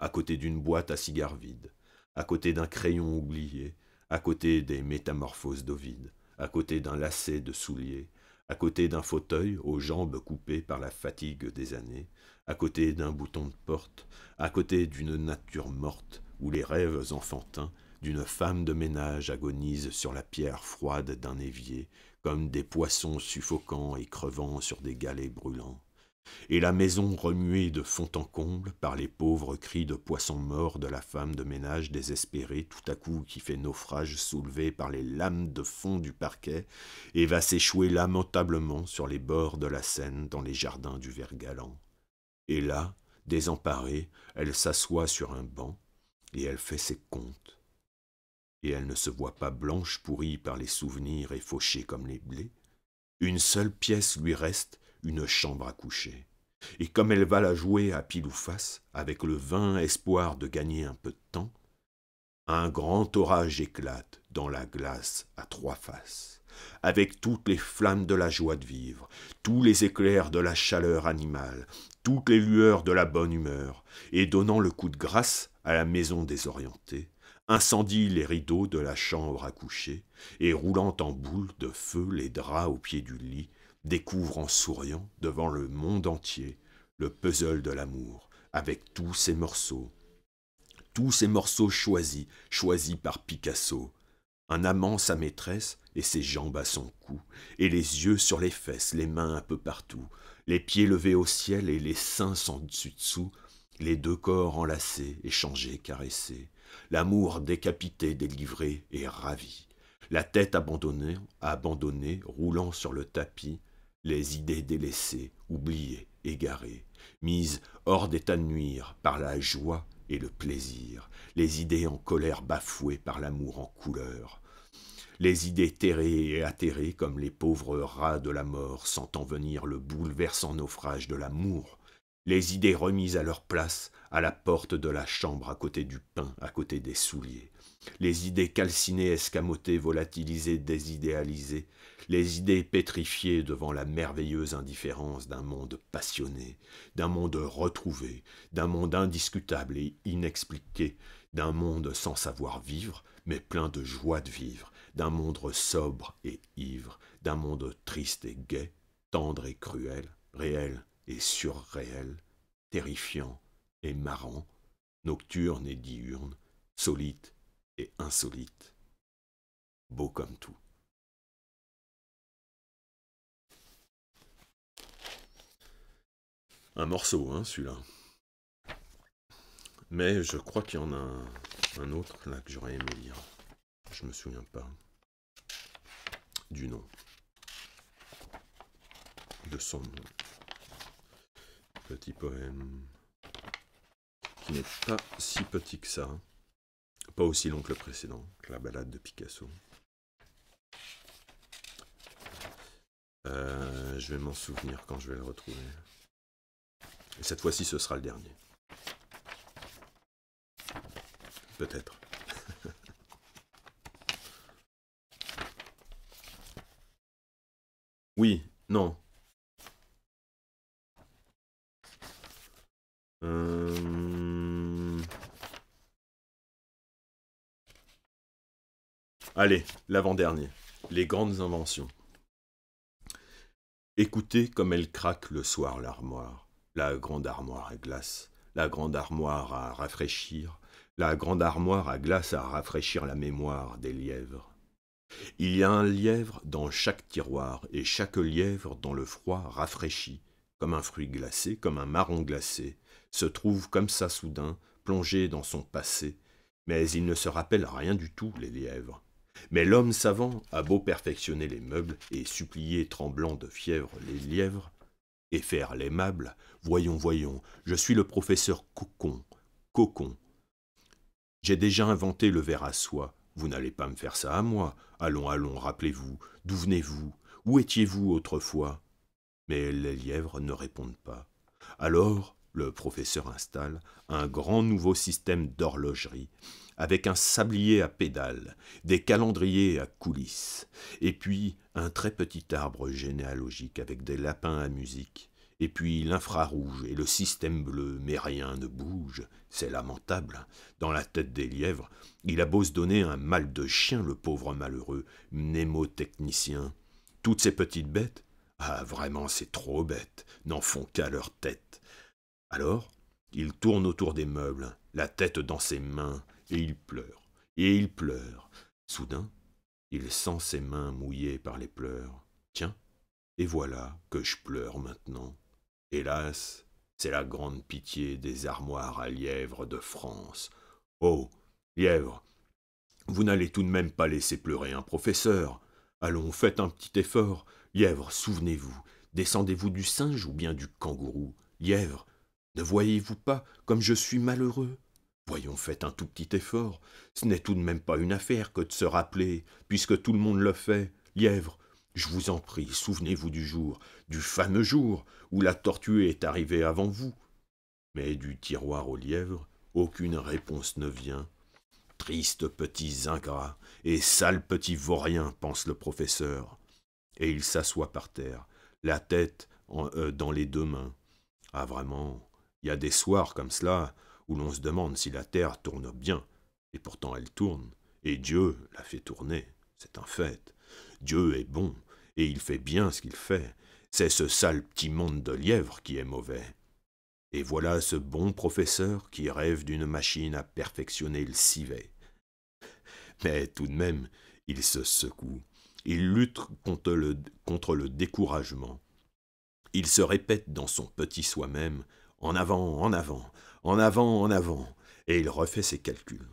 À côté d'une boîte à cigares vide, à côté d'un crayon oublié, à côté des métamorphoses d'Ovide, à côté d'un lacet de souliers, à côté d'un fauteuil aux jambes coupées par la fatigue des années, à côté d'un bouton de porte, à côté d'une nature morte où les rêves enfantins d'une femme de ménage agonisent sur la pierre froide d'un évier, comme des poissons suffocants et crevant sur des galets brûlants et la maison remuée de fond en comble par les pauvres cris de poissons morts de la femme de ménage désespérée tout à coup qui fait naufrage soulevé par les lames de fond du parquet et va s'échouer lamentablement sur les bords de la Seine dans les jardins du Vert-Galant. Et là, désemparée, elle s'assoit sur un banc et elle fait ses comptes. Et elle ne se voit pas blanche pourrie par les souvenirs et fauchée comme les blés. Une seule pièce lui reste une chambre à coucher. Et comme elle va la jouer à pile ou face, avec le vain espoir de gagner un peu de temps, un grand orage éclate dans la glace à trois faces, avec toutes les flammes de la joie de vivre, tous les éclairs de la chaleur animale, toutes les lueurs de la bonne humeur, et donnant le coup de grâce à la maison désorientée, incendie les rideaux de la chambre à coucher, et roulant en boule de feu les draps au pied du lit, découvre en souriant devant le monde entier le puzzle de l'amour, avec tous ses morceaux. Tous ces morceaux choisis, choisis par Picasso. Un amant sa maîtresse et ses jambes à son cou, et les yeux sur les fesses, les mains un peu partout, les pieds levés au ciel et les seins sans dessus-dessous, les deux corps enlacés, échangés, caressés, l'amour décapité, délivré et ravi, la tête abandonnée, abandonnée, roulant sur le tapis, les idées délaissées, oubliées, égarées, mises hors d'état de nuire par la joie et le plaisir, les idées en colère bafouées par l'amour en couleur, les idées terrées et atterrées comme les pauvres rats de la mort sentant venir le bouleversant naufrage de l'amour, les idées remises à leur place à la porte de la chambre à côté du pain, à côté des souliers, les idées calcinées, escamotées, volatilisées, désidéalisées, les idées pétrifiées devant la merveilleuse indifférence d'un monde passionné, d'un monde retrouvé, d'un monde indiscutable et inexpliqué, d'un monde sans savoir vivre, mais plein de joie de vivre, d'un monde sobre et ivre, d'un monde triste et gai, tendre et cruel, réel et surréel, terrifiant et marrant, nocturne et diurne, solide et insolite, beau comme tout. Un morceau, hein, celui-là. Mais je crois qu'il y en a un, autre là que j'aurais aimé lire. Je me souviens pas du nom. De son petit poème. Qui n'est pas si petit que ça. Pas aussi long que le précédent, que la balade de Picasso. Euh, je vais m'en souvenir quand je vais le retrouver. Et cette fois-ci, ce sera le dernier. Peut-être. oui, non. Euh, allez, l'avant-dernier. Les grandes inventions. Écoutez comme elle craque le soir l'armoire la grande armoire à glace, la grande armoire à rafraîchir, la grande armoire à glace à rafraîchir la mémoire des lièvres. Il y a un lièvre dans chaque tiroir, et chaque lièvre dans le froid rafraîchi, comme un fruit glacé, comme un marron glacé, se trouve comme ça soudain, plongé dans son passé, mais il ne se rappelle rien du tout, les lièvres. Mais l'homme savant a beau perfectionner les meubles et supplier tremblant de fièvre les lièvres, et faire l'aimable, voyons, voyons, je suis le professeur Cocon, Cocon. J'ai déjà inventé le verre à soie, vous n'allez pas me faire ça à moi. Allons, allons, rappelez-vous, d'où venez-vous? Où étiez-vous autrefois? Mais les lièvres ne répondent pas. Alors, le professeur installe un grand nouveau système d'horlogerie, avec un sablier à pédales, des calendriers à coulisses, et puis un très petit arbre généalogique avec des lapins à musique, et puis l'infrarouge et le système bleu, mais rien ne bouge, c'est lamentable. Dans la tête des lièvres, il a beau se donner un mal de chien, le pauvre malheureux, mnémotechnicien. Toutes ces petites bêtes, ah vraiment c'est trop bête, n'en font qu'à leur tête. Alors, il tourne autour des meubles, la tête dans ses mains, et il pleure, et il pleure. Soudain, il sent ses mains mouillées par les pleurs. Tiens, et voilà que je pleure maintenant. Hélas, c'est la grande pitié des armoires à lièvres de France. Oh, lièvre, vous n'allez tout de même pas laisser pleurer un professeur. Allons, faites un petit effort. Lièvre, souvenez-vous, descendez-vous du singe ou bien du kangourou? Lièvre, ne voyez-vous pas comme je suis malheureux? Voyons, faites un tout petit effort. Ce n'est tout de même pas une affaire que de se rappeler, puisque tout le monde le fait. Lièvre, je vous en prie, souvenez-vous du jour, du fameux jour où la tortue est arrivée avant vous. Mais du tiroir aux lièvres, aucune réponse ne vient. Triste petits ingrats et sales petits vauriens, pense le professeur. Et il s'assoit par terre, la tête euh, dans les deux mains. Ah vraiment, il y a des soirs comme cela où l'on se demande si la Terre tourne bien, et pourtant elle tourne, et Dieu la fait tourner, c'est un fait. Dieu est bon, et il fait bien ce qu'il fait, c'est ce sale petit monde de lièvres qui est mauvais. Et voilà ce bon professeur qui rêve d'une machine à perfectionner le civet. Mais tout de même, il se secoue, il lutte contre le, contre le découragement. Il se répète dans son petit soi-même, en avant, en avant, en avant, en avant, et il refait ses calculs.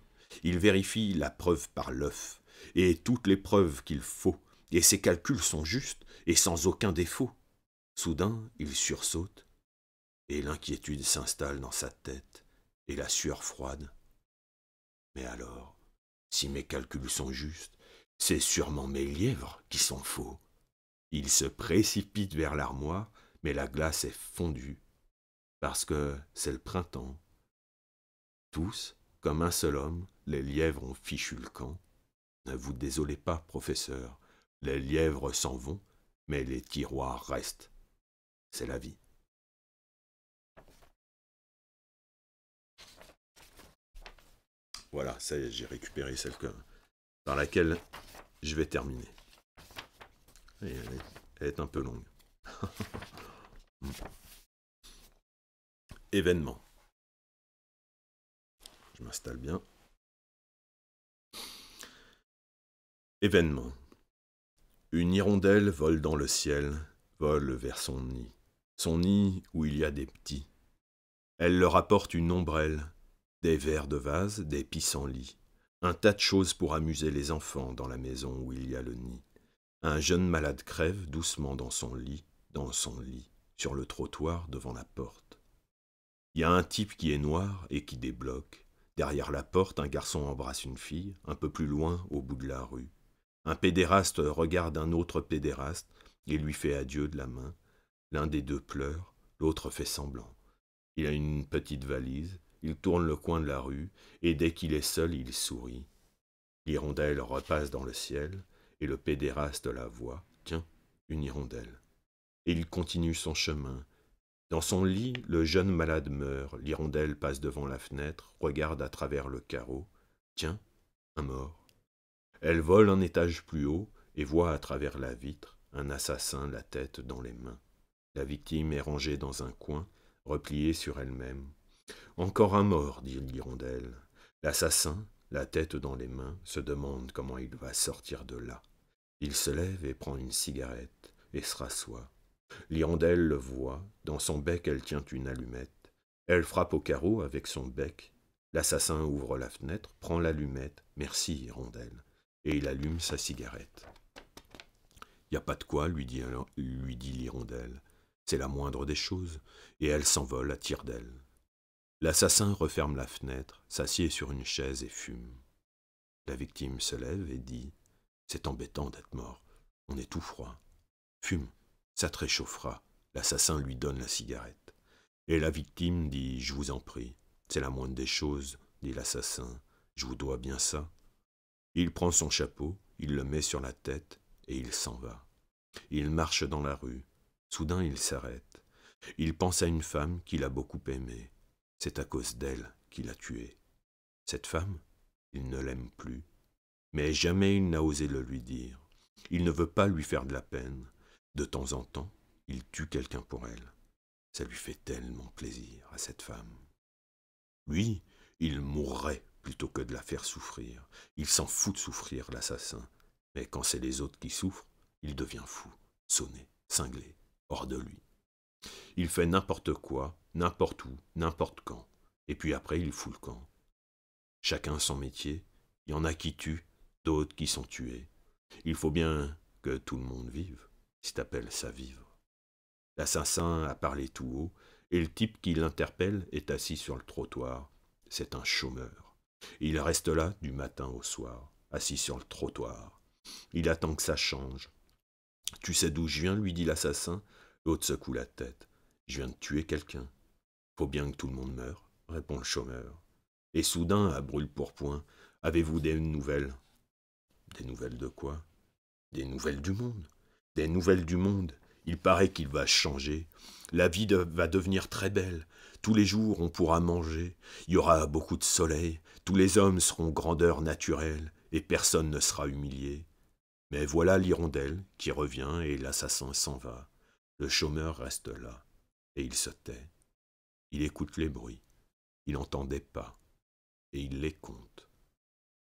Il vérifie la preuve par l'œuf, et toutes les preuves qu'il faut, et ses calculs sont justes et sans aucun défaut. Soudain, il sursaute, et l'inquiétude s'installe dans sa tête, et la sueur froide. Mais alors, si mes calculs sont justes, c'est sûrement mes lièvres qui sont faux. Il se précipite vers l'armoire, mais la glace est fondue, parce que c'est le printemps. Tous, comme un seul homme, les lièvres ont fichu le camp. Ne vous désolez pas, professeur, les lièvres s'en vont, mais les tiroirs restent. C'est la vie. Voilà, ça j'ai récupéré celle que, par laquelle je vais terminer. elle, est, un peu longue. Événement. Je m'installe bien. Événement. Une hirondelle vole dans le ciel, vole vers son nid. Son nid où il y a des petits. Elle leur apporte une ombrelle, des verres de vase, des pissenlits, un tas de choses pour amuser les enfants dans la maison où il y a le nid. Un jeune malade crève doucement dans son lit, dans son lit, sur le trottoir devant la porte. Il y a un type qui est noir et qui débloque. Derrière la porte, un garçon embrasse une fille, un peu plus loin, au bout de la rue. Un pédéraste regarde un autre pédéraste et lui fait adieu de la main. L'un des deux pleure, l'autre fait semblant. Il a une petite valise, il tourne le coin de la rue, et dès qu'il est seul, il sourit. L'hirondelle repasse dans le ciel, et le pédéraste la voit. Tiens, une hirondelle. Et il continue son chemin. Dans son lit, le jeune malade meurt. L'hirondelle passe devant la fenêtre, regarde à travers le carreau. Tiens, un mort. Elle vole un étage plus haut et voit à travers la vitre un assassin la tête dans les mains. La victime est rangée dans un coin, repliée sur elle-même. Encore un mort, dit l'hirondelle. L'assassin, la tête dans les mains, se demande comment il va sortir de là. Il se lève et prend une cigarette et se rassoit. L'hirondelle le voit, dans son bec elle tient une allumette. Elle frappe au carreau avec son bec. L'assassin ouvre la fenêtre, prend l'allumette. Merci, hirondelle et il allume sa cigarette. Y a pas de quoi, lui dit, lui dit l'hirondelle. C'est la moindre des choses, et elle s'envole à tire d'aile. L'assassin referme la fenêtre, s'assied sur une chaise et fume. La victime se lève et dit C'est embêtant d'être mort, on est tout froid. Fume, ça te réchauffera. L'assassin lui donne la cigarette. Et la victime dit Je vous en prie, c'est la moindre des choses, dit l'assassin, je vous dois bien ça. Il prend son chapeau, il le met sur la tête, et il s'en va. Il marche dans la rue. Soudain il s'arrête. Il pense à une femme qu'il a beaucoup aimée. C'est à cause d'elle qu'il a tué. Cette femme, il ne l'aime plus. Mais jamais il n'a osé le lui dire. Il ne veut pas lui faire de la peine. De temps en temps, il tue quelqu'un pour elle. Ça lui fait tellement plaisir à cette femme. Lui, il mourrait plutôt que de la faire souffrir. Il s'en fout de souffrir, l'assassin. Mais quand c'est les autres qui souffrent, il devient fou, sonné, cinglé, hors de lui. Il fait n'importe quoi, n'importe où, n'importe quand. Et puis après, il fout le camp. Chacun son métier. Il y en a qui tuent, d'autres qui sont tués. Il faut bien que tout le monde vive, si t'appelles ça vivre. L'assassin a parlé tout haut, et le type qui l'interpelle est assis sur le trottoir. C'est un chômeur. Il reste là du matin au soir, assis sur le trottoir. Il attend que ça change. Tu sais d'où je viens lui dit l'assassin. L'autre secoue la tête. Je viens de tuer quelqu'un. Faut bien que tout le monde meure, répond le chômeur. Et soudain, à brûle-pourpoint, avez-vous des nouvelles? Des nouvelles de quoi? Des nouvelles du monde. Des nouvelles du monde. Il paraît qu'il va changer. La vie va devenir très belle. Tous les jours on pourra manger, il y aura beaucoup de soleil, tous les hommes seront grandeur naturelle, et personne ne sera humilié. Mais voilà l'hirondelle qui revient et l'assassin s'en va. Le chômeur reste là, et il se tait. Il écoute les bruits, il entend des pas, et il les compte.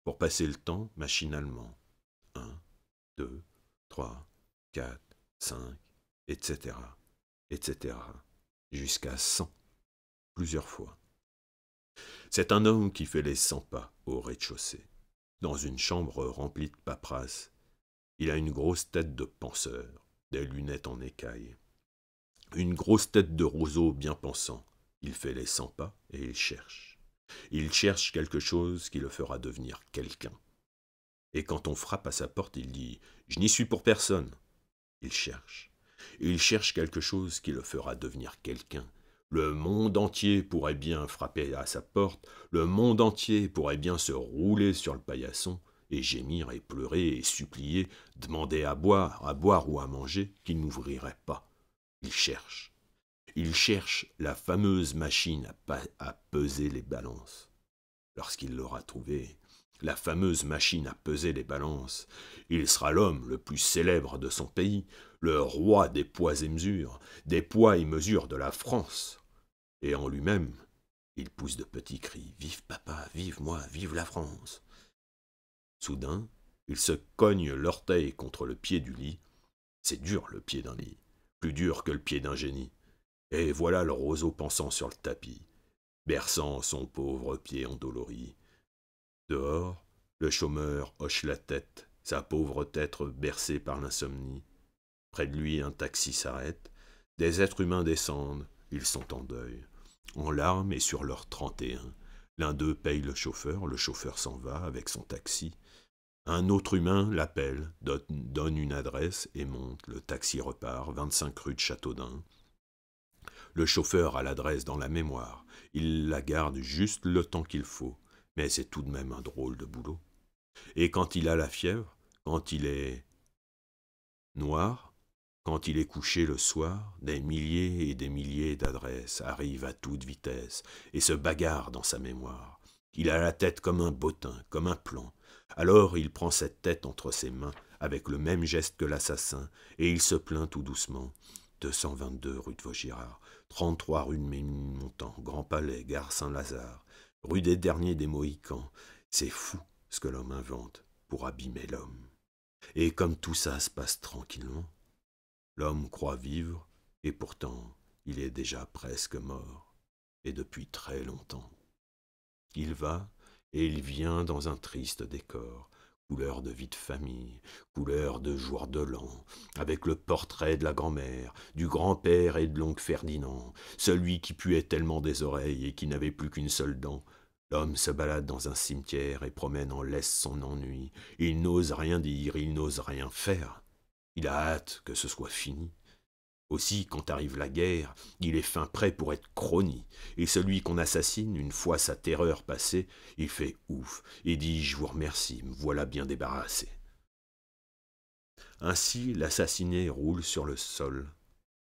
Pour passer le temps machinalement. Un, deux, trois, quatre, cinq, etc., etc., jusqu'à cent plusieurs fois. C'est un homme qui fait les cent pas au rez-de-chaussée, dans une chambre remplie de paperasses. Il a une grosse tête de penseur, des lunettes en écaille. Une grosse tête de roseau bien pensant. Il fait les cent pas et il cherche. Il cherche quelque chose qui le fera devenir quelqu'un. Et quand on frappe à sa porte, il dit Je n'y suis pour personne. Il cherche. Il cherche quelque chose qui le fera devenir quelqu'un Le monde entier pourrait bien frapper à sa porte, le monde entier pourrait bien se rouler sur le paillasson, et gémir et pleurer et supplier, demander à boire, à boire ou à manger, qu'il n'ouvrirait pas. Il cherche. Il cherche la fameuse machine à, peser les balances. Lorsqu'il l'aura trouvée, la fameuse machine à peser les balances, il sera l'homme le plus célèbre de son pays, le roi des poids et mesures, des poids et mesures de la France. Et en lui-même, il pousse de petits cris Vive papa, vive moi, vive la France. Soudain, il se cogne l'orteil contre le pied du lit. C'est dur le pied d'un lit, plus dur que le pied d'un génie. Et voilà le roseau pensant sur le tapis, berçant son pauvre pied endolori. Dehors, le chômeur hoche la tête, sa pauvre tête bercée par l'insomnie. Près de lui, un taxi s'arrête. Des êtres humains descendent, ils sont en deuil, en larmes et sur leur trente et un. L'un d'eux paye le chauffeur, le chauffeur s'en va avec son taxi. Un autre humain l'appelle, donne une adresse et monte. Le taxi repart, 25 rue de Châteaudun. Le chauffeur a l'adresse dans la mémoire. Il la garde juste le temps qu'il faut. Mais c'est tout de même un drôle de boulot. Et quand il a la fièvre, quand il est noir, quand il est couché le soir, des milliers et des milliers d'adresses arrivent à toute vitesse et se bagarrent dans sa mémoire. Il a la tête comme un bottin, comme un plan. Alors il prend cette tête entre ses mains, avec le même geste que l'assassin, et il se plaint tout doucement. 222 rue de Vaugirard, 33 rue de Ménilmontant, Grand Palais, gare Saint-Lazare, rue des Derniers des Mohicans. C'est fou ce que l'homme invente pour abîmer l'homme. Et comme tout ça se passe tranquillement, L'homme croit vivre, et pourtant il est déjà presque mort, et depuis très longtemps. Il va, et il vient dans un triste décor, couleur de vie de famille, couleur de jour de l'an, avec le portrait de la grand-mère, du grand-père et de l'oncle Ferdinand, celui qui puait tellement des oreilles et qui n'avait plus qu'une seule dent. L'homme se balade dans un cimetière et promène en laisse son ennui. Il n'ose rien dire, il n'ose rien faire. Il a hâte que ce soit fini. Aussi, quand arrive la guerre, il est fin prêt pour être chrony, et celui qu'on assassine, une fois sa terreur passée, il fait ouf, et dit Je vous remercie, me voilà bien débarrassé. Ainsi l'assassiné roule sur le sol,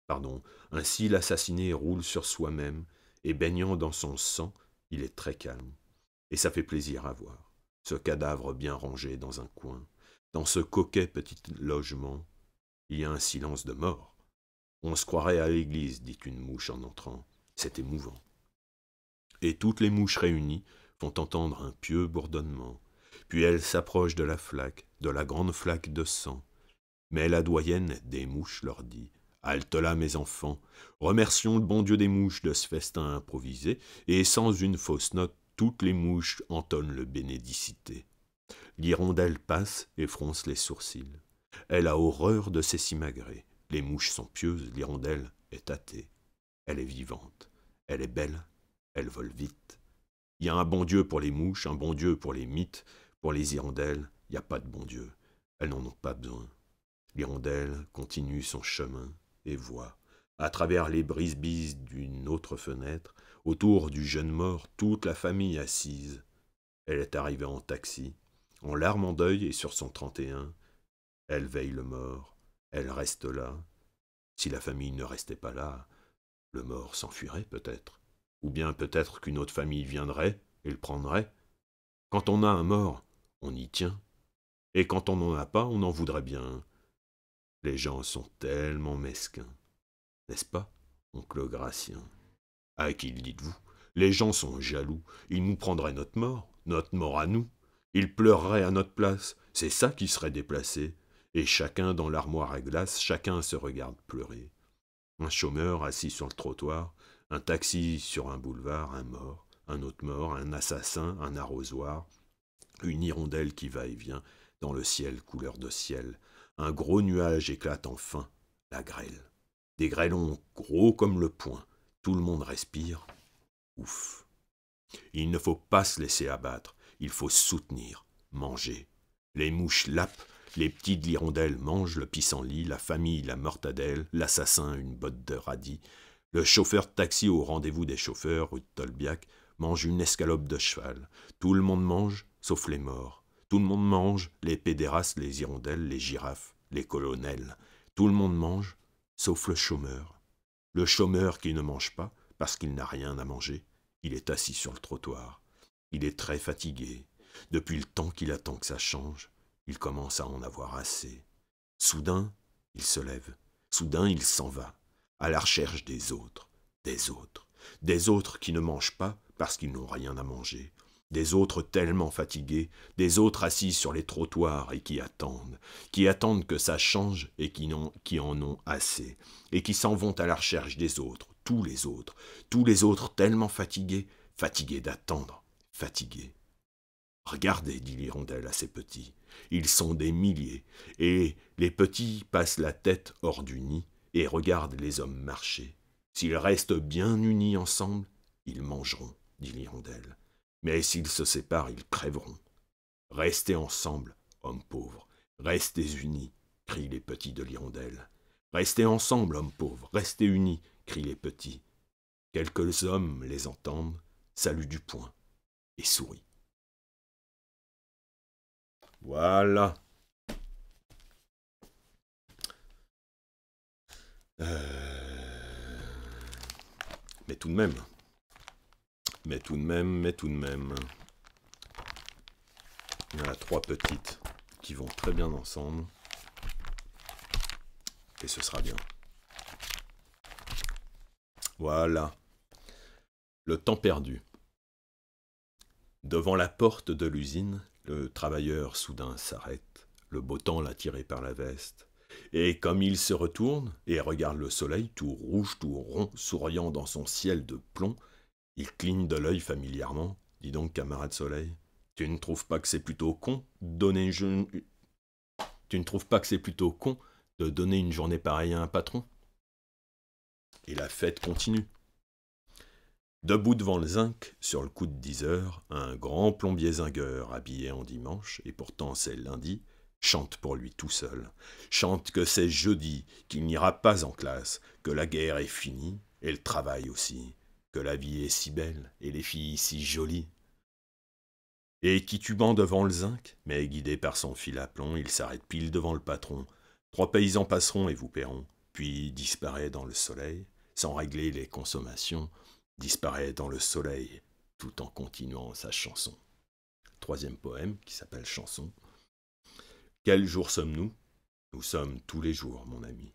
pardon, ainsi l'assassiné roule sur soi-même, et baignant dans son sang, il est très calme, et ça fait plaisir à voir, ce cadavre bien rangé dans un coin, dans ce coquet petit logement, il y a un silence de mort. On se croirait à l'église, dit une mouche en entrant. C'est émouvant. Et toutes les mouches réunies font entendre un pieux bourdonnement. Puis elles s'approchent de la flaque, de la grande flaque de sang. Mais la doyenne des mouches leur dit Halte là, mes enfants, remercions le bon Dieu des mouches de ce festin improvisé, et sans une fausse note, toutes les mouches entonnent le bénédicité. L'hirondelle passe et fronce les sourcils. Elle a horreur de ces simagrées. Les mouches sont pieuses, l'hirondelle est athée. Elle est vivante, elle est belle, elle vole vite. Il y a un bon Dieu pour les mouches, un bon Dieu pour les mythes, pour les hirondelles, il n'y a pas de bon Dieu. Elles n'en ont pas besoin. L'hirondelle continue son chemin et voit, à travers les brise-bises d'une autre fenêtre, autour du jeune mort, toute la famille assise. Elle est arrivée en taxi, en larmes en deuil et sur son trente et un, elle veille le mort, elle reste là. Si la famille ne restait pas là, le mort s'enfuirait peut-être. Ou bien peut-être qu'une autre famille viendrait et le prendrait. Quand on a un mort, on y tient. Et quand on n'en a pas, on en voudrait bien. Les gens sont tellement mesquins. N'est-ce pas, oncle Gratien? À qui le dites-vous? Les gens sont jaloux. Ils nous prendraient notre mort, notre mort à nous. Ils pleureraient à notre place. C'est ça qui serait déplacé et chacun dans l'armoire à glace, chacun se regarde pleurer. Un chômeur assis sur le trottoir, un taxi sur un boulevard, un mort, un autre mort, un assassin, un arrosoir, une hirondelle qui va et vient, dans le ciel couleur de ciel, un gros nuage éclate enfin, la grêle. Des grêlons gros comme le poing, tout le monde respire. Ouf. Il ne faut pas se laisser abattre, il faut soutenir, manger. Les mouches lapent, les petites hirondelles mangent le pissenlit, la famille la mortadelle, l'assassin une botte de radis. Le chauffeur de taxi au rendez-vous des chauffeurs, rue de Tolbiac, mange une escalope de cheval. Tout le monde mange, sauf les morts. Tout le monde mange, les pédérastes, les hirondelles, les girafes, les colonels. Tout le monde mange, sauf le chômeur. Le chômeur qui ne mange pas, parce qu'il n'a rien à manger, il est assis sur le trottoir. Il est très fatigué. Depuis le temps qu'il attend que ça change, il commence à en avoir assez. Soudain, il se lève. Soudain, il s'en va, à la recherche des autres, des autres, des autres qui ne mangent pas parce qu'ils n'ont rien à manger, des autres tellement fatigués, des autres assis sur les trottoirs et qui attendent, qui attendent que ça change et qui, en ont assez, et qui s'en vont à la recherche des autres, tous les autres, tous les autres tellement fatigués, fatigués d'attendre, fatigués. Regardez, dit l'hirondelle à ses petits, ils sont des milliers, et les petits passent la tête hors du nid et regardent les hommes marcher. S'ils restent bien unis ensemble, ils mangeront, dit l'hirondelle. Mais s'ils se séparent, ils crèveront. Restez ensemble, hommes pauvres, restez unis, crient les petits de l'hirondelle. Restez ensemble, hommes pauvres, restez unis, crient les petits. Quelques hommes les entendent, saluent du poing et sourient. Voilà. Euh, mais tout de même. Mais tout de même, mais tout de même. Il y en a trois petites qui vont très bien ensemble. Et ce sera bien. Voilà. Le temps perdu. Devant la porte de l'usine, le travailleur soudain s'arrête, le beau temps l'a tiré par la veste, et comme il se retourne et regarde le soleil tout rouge, tout rond, souriant dans son ciel de plomb, il cligne de l'œil familièrement. Dis donc, camarade soleil, tu ne trouves pas que c'est plutôt con donner une... Tu ne trouves pas que c'est plutôt con de donner une journée pareille à un patron? Et la fête continue. Debout devant le zinc, sur le coup de dix heures, un grand plombier zingueur, habillé en dimanche, et pourtant c'est lundi, chante pour lui tout seul. Chante que c'est jeudi, qu'il n'ira pas en classe, que la guerre est finie, et le travail aussi, que la vie est si belle, et les filles si jolies. Et titubant devant le zinc, mais guidé par son fil à plomb, il s'arrête pile devant le patron. Trois paysans passeront et vous paieront, puis disparaît dans le soleil, sans régler les consommations, disparaît dans le soleil tout en continuant sa chanson. Troisième poème qui s'appelle Chanson. Quel jour sommes-nous? Nous sommes tous les jours, mon ami.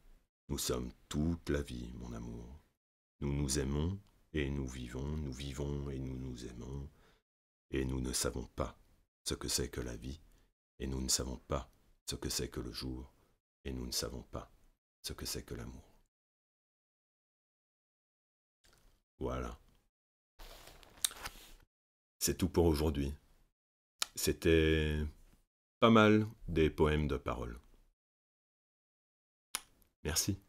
Nous sommes toute la vie, mon amour. Nous nous aimons et nous vivons, nous vivons et nous nous aimons, et nous ne savons pas ce que c'est que la vie, et nous ne savons pas ce que c'est que le jour, et nous ne savons pas ce que c'est que l'amour. Voilà. C'est tout pour aujourd'hui. C'était pas mal des poèmes de parole. Merci.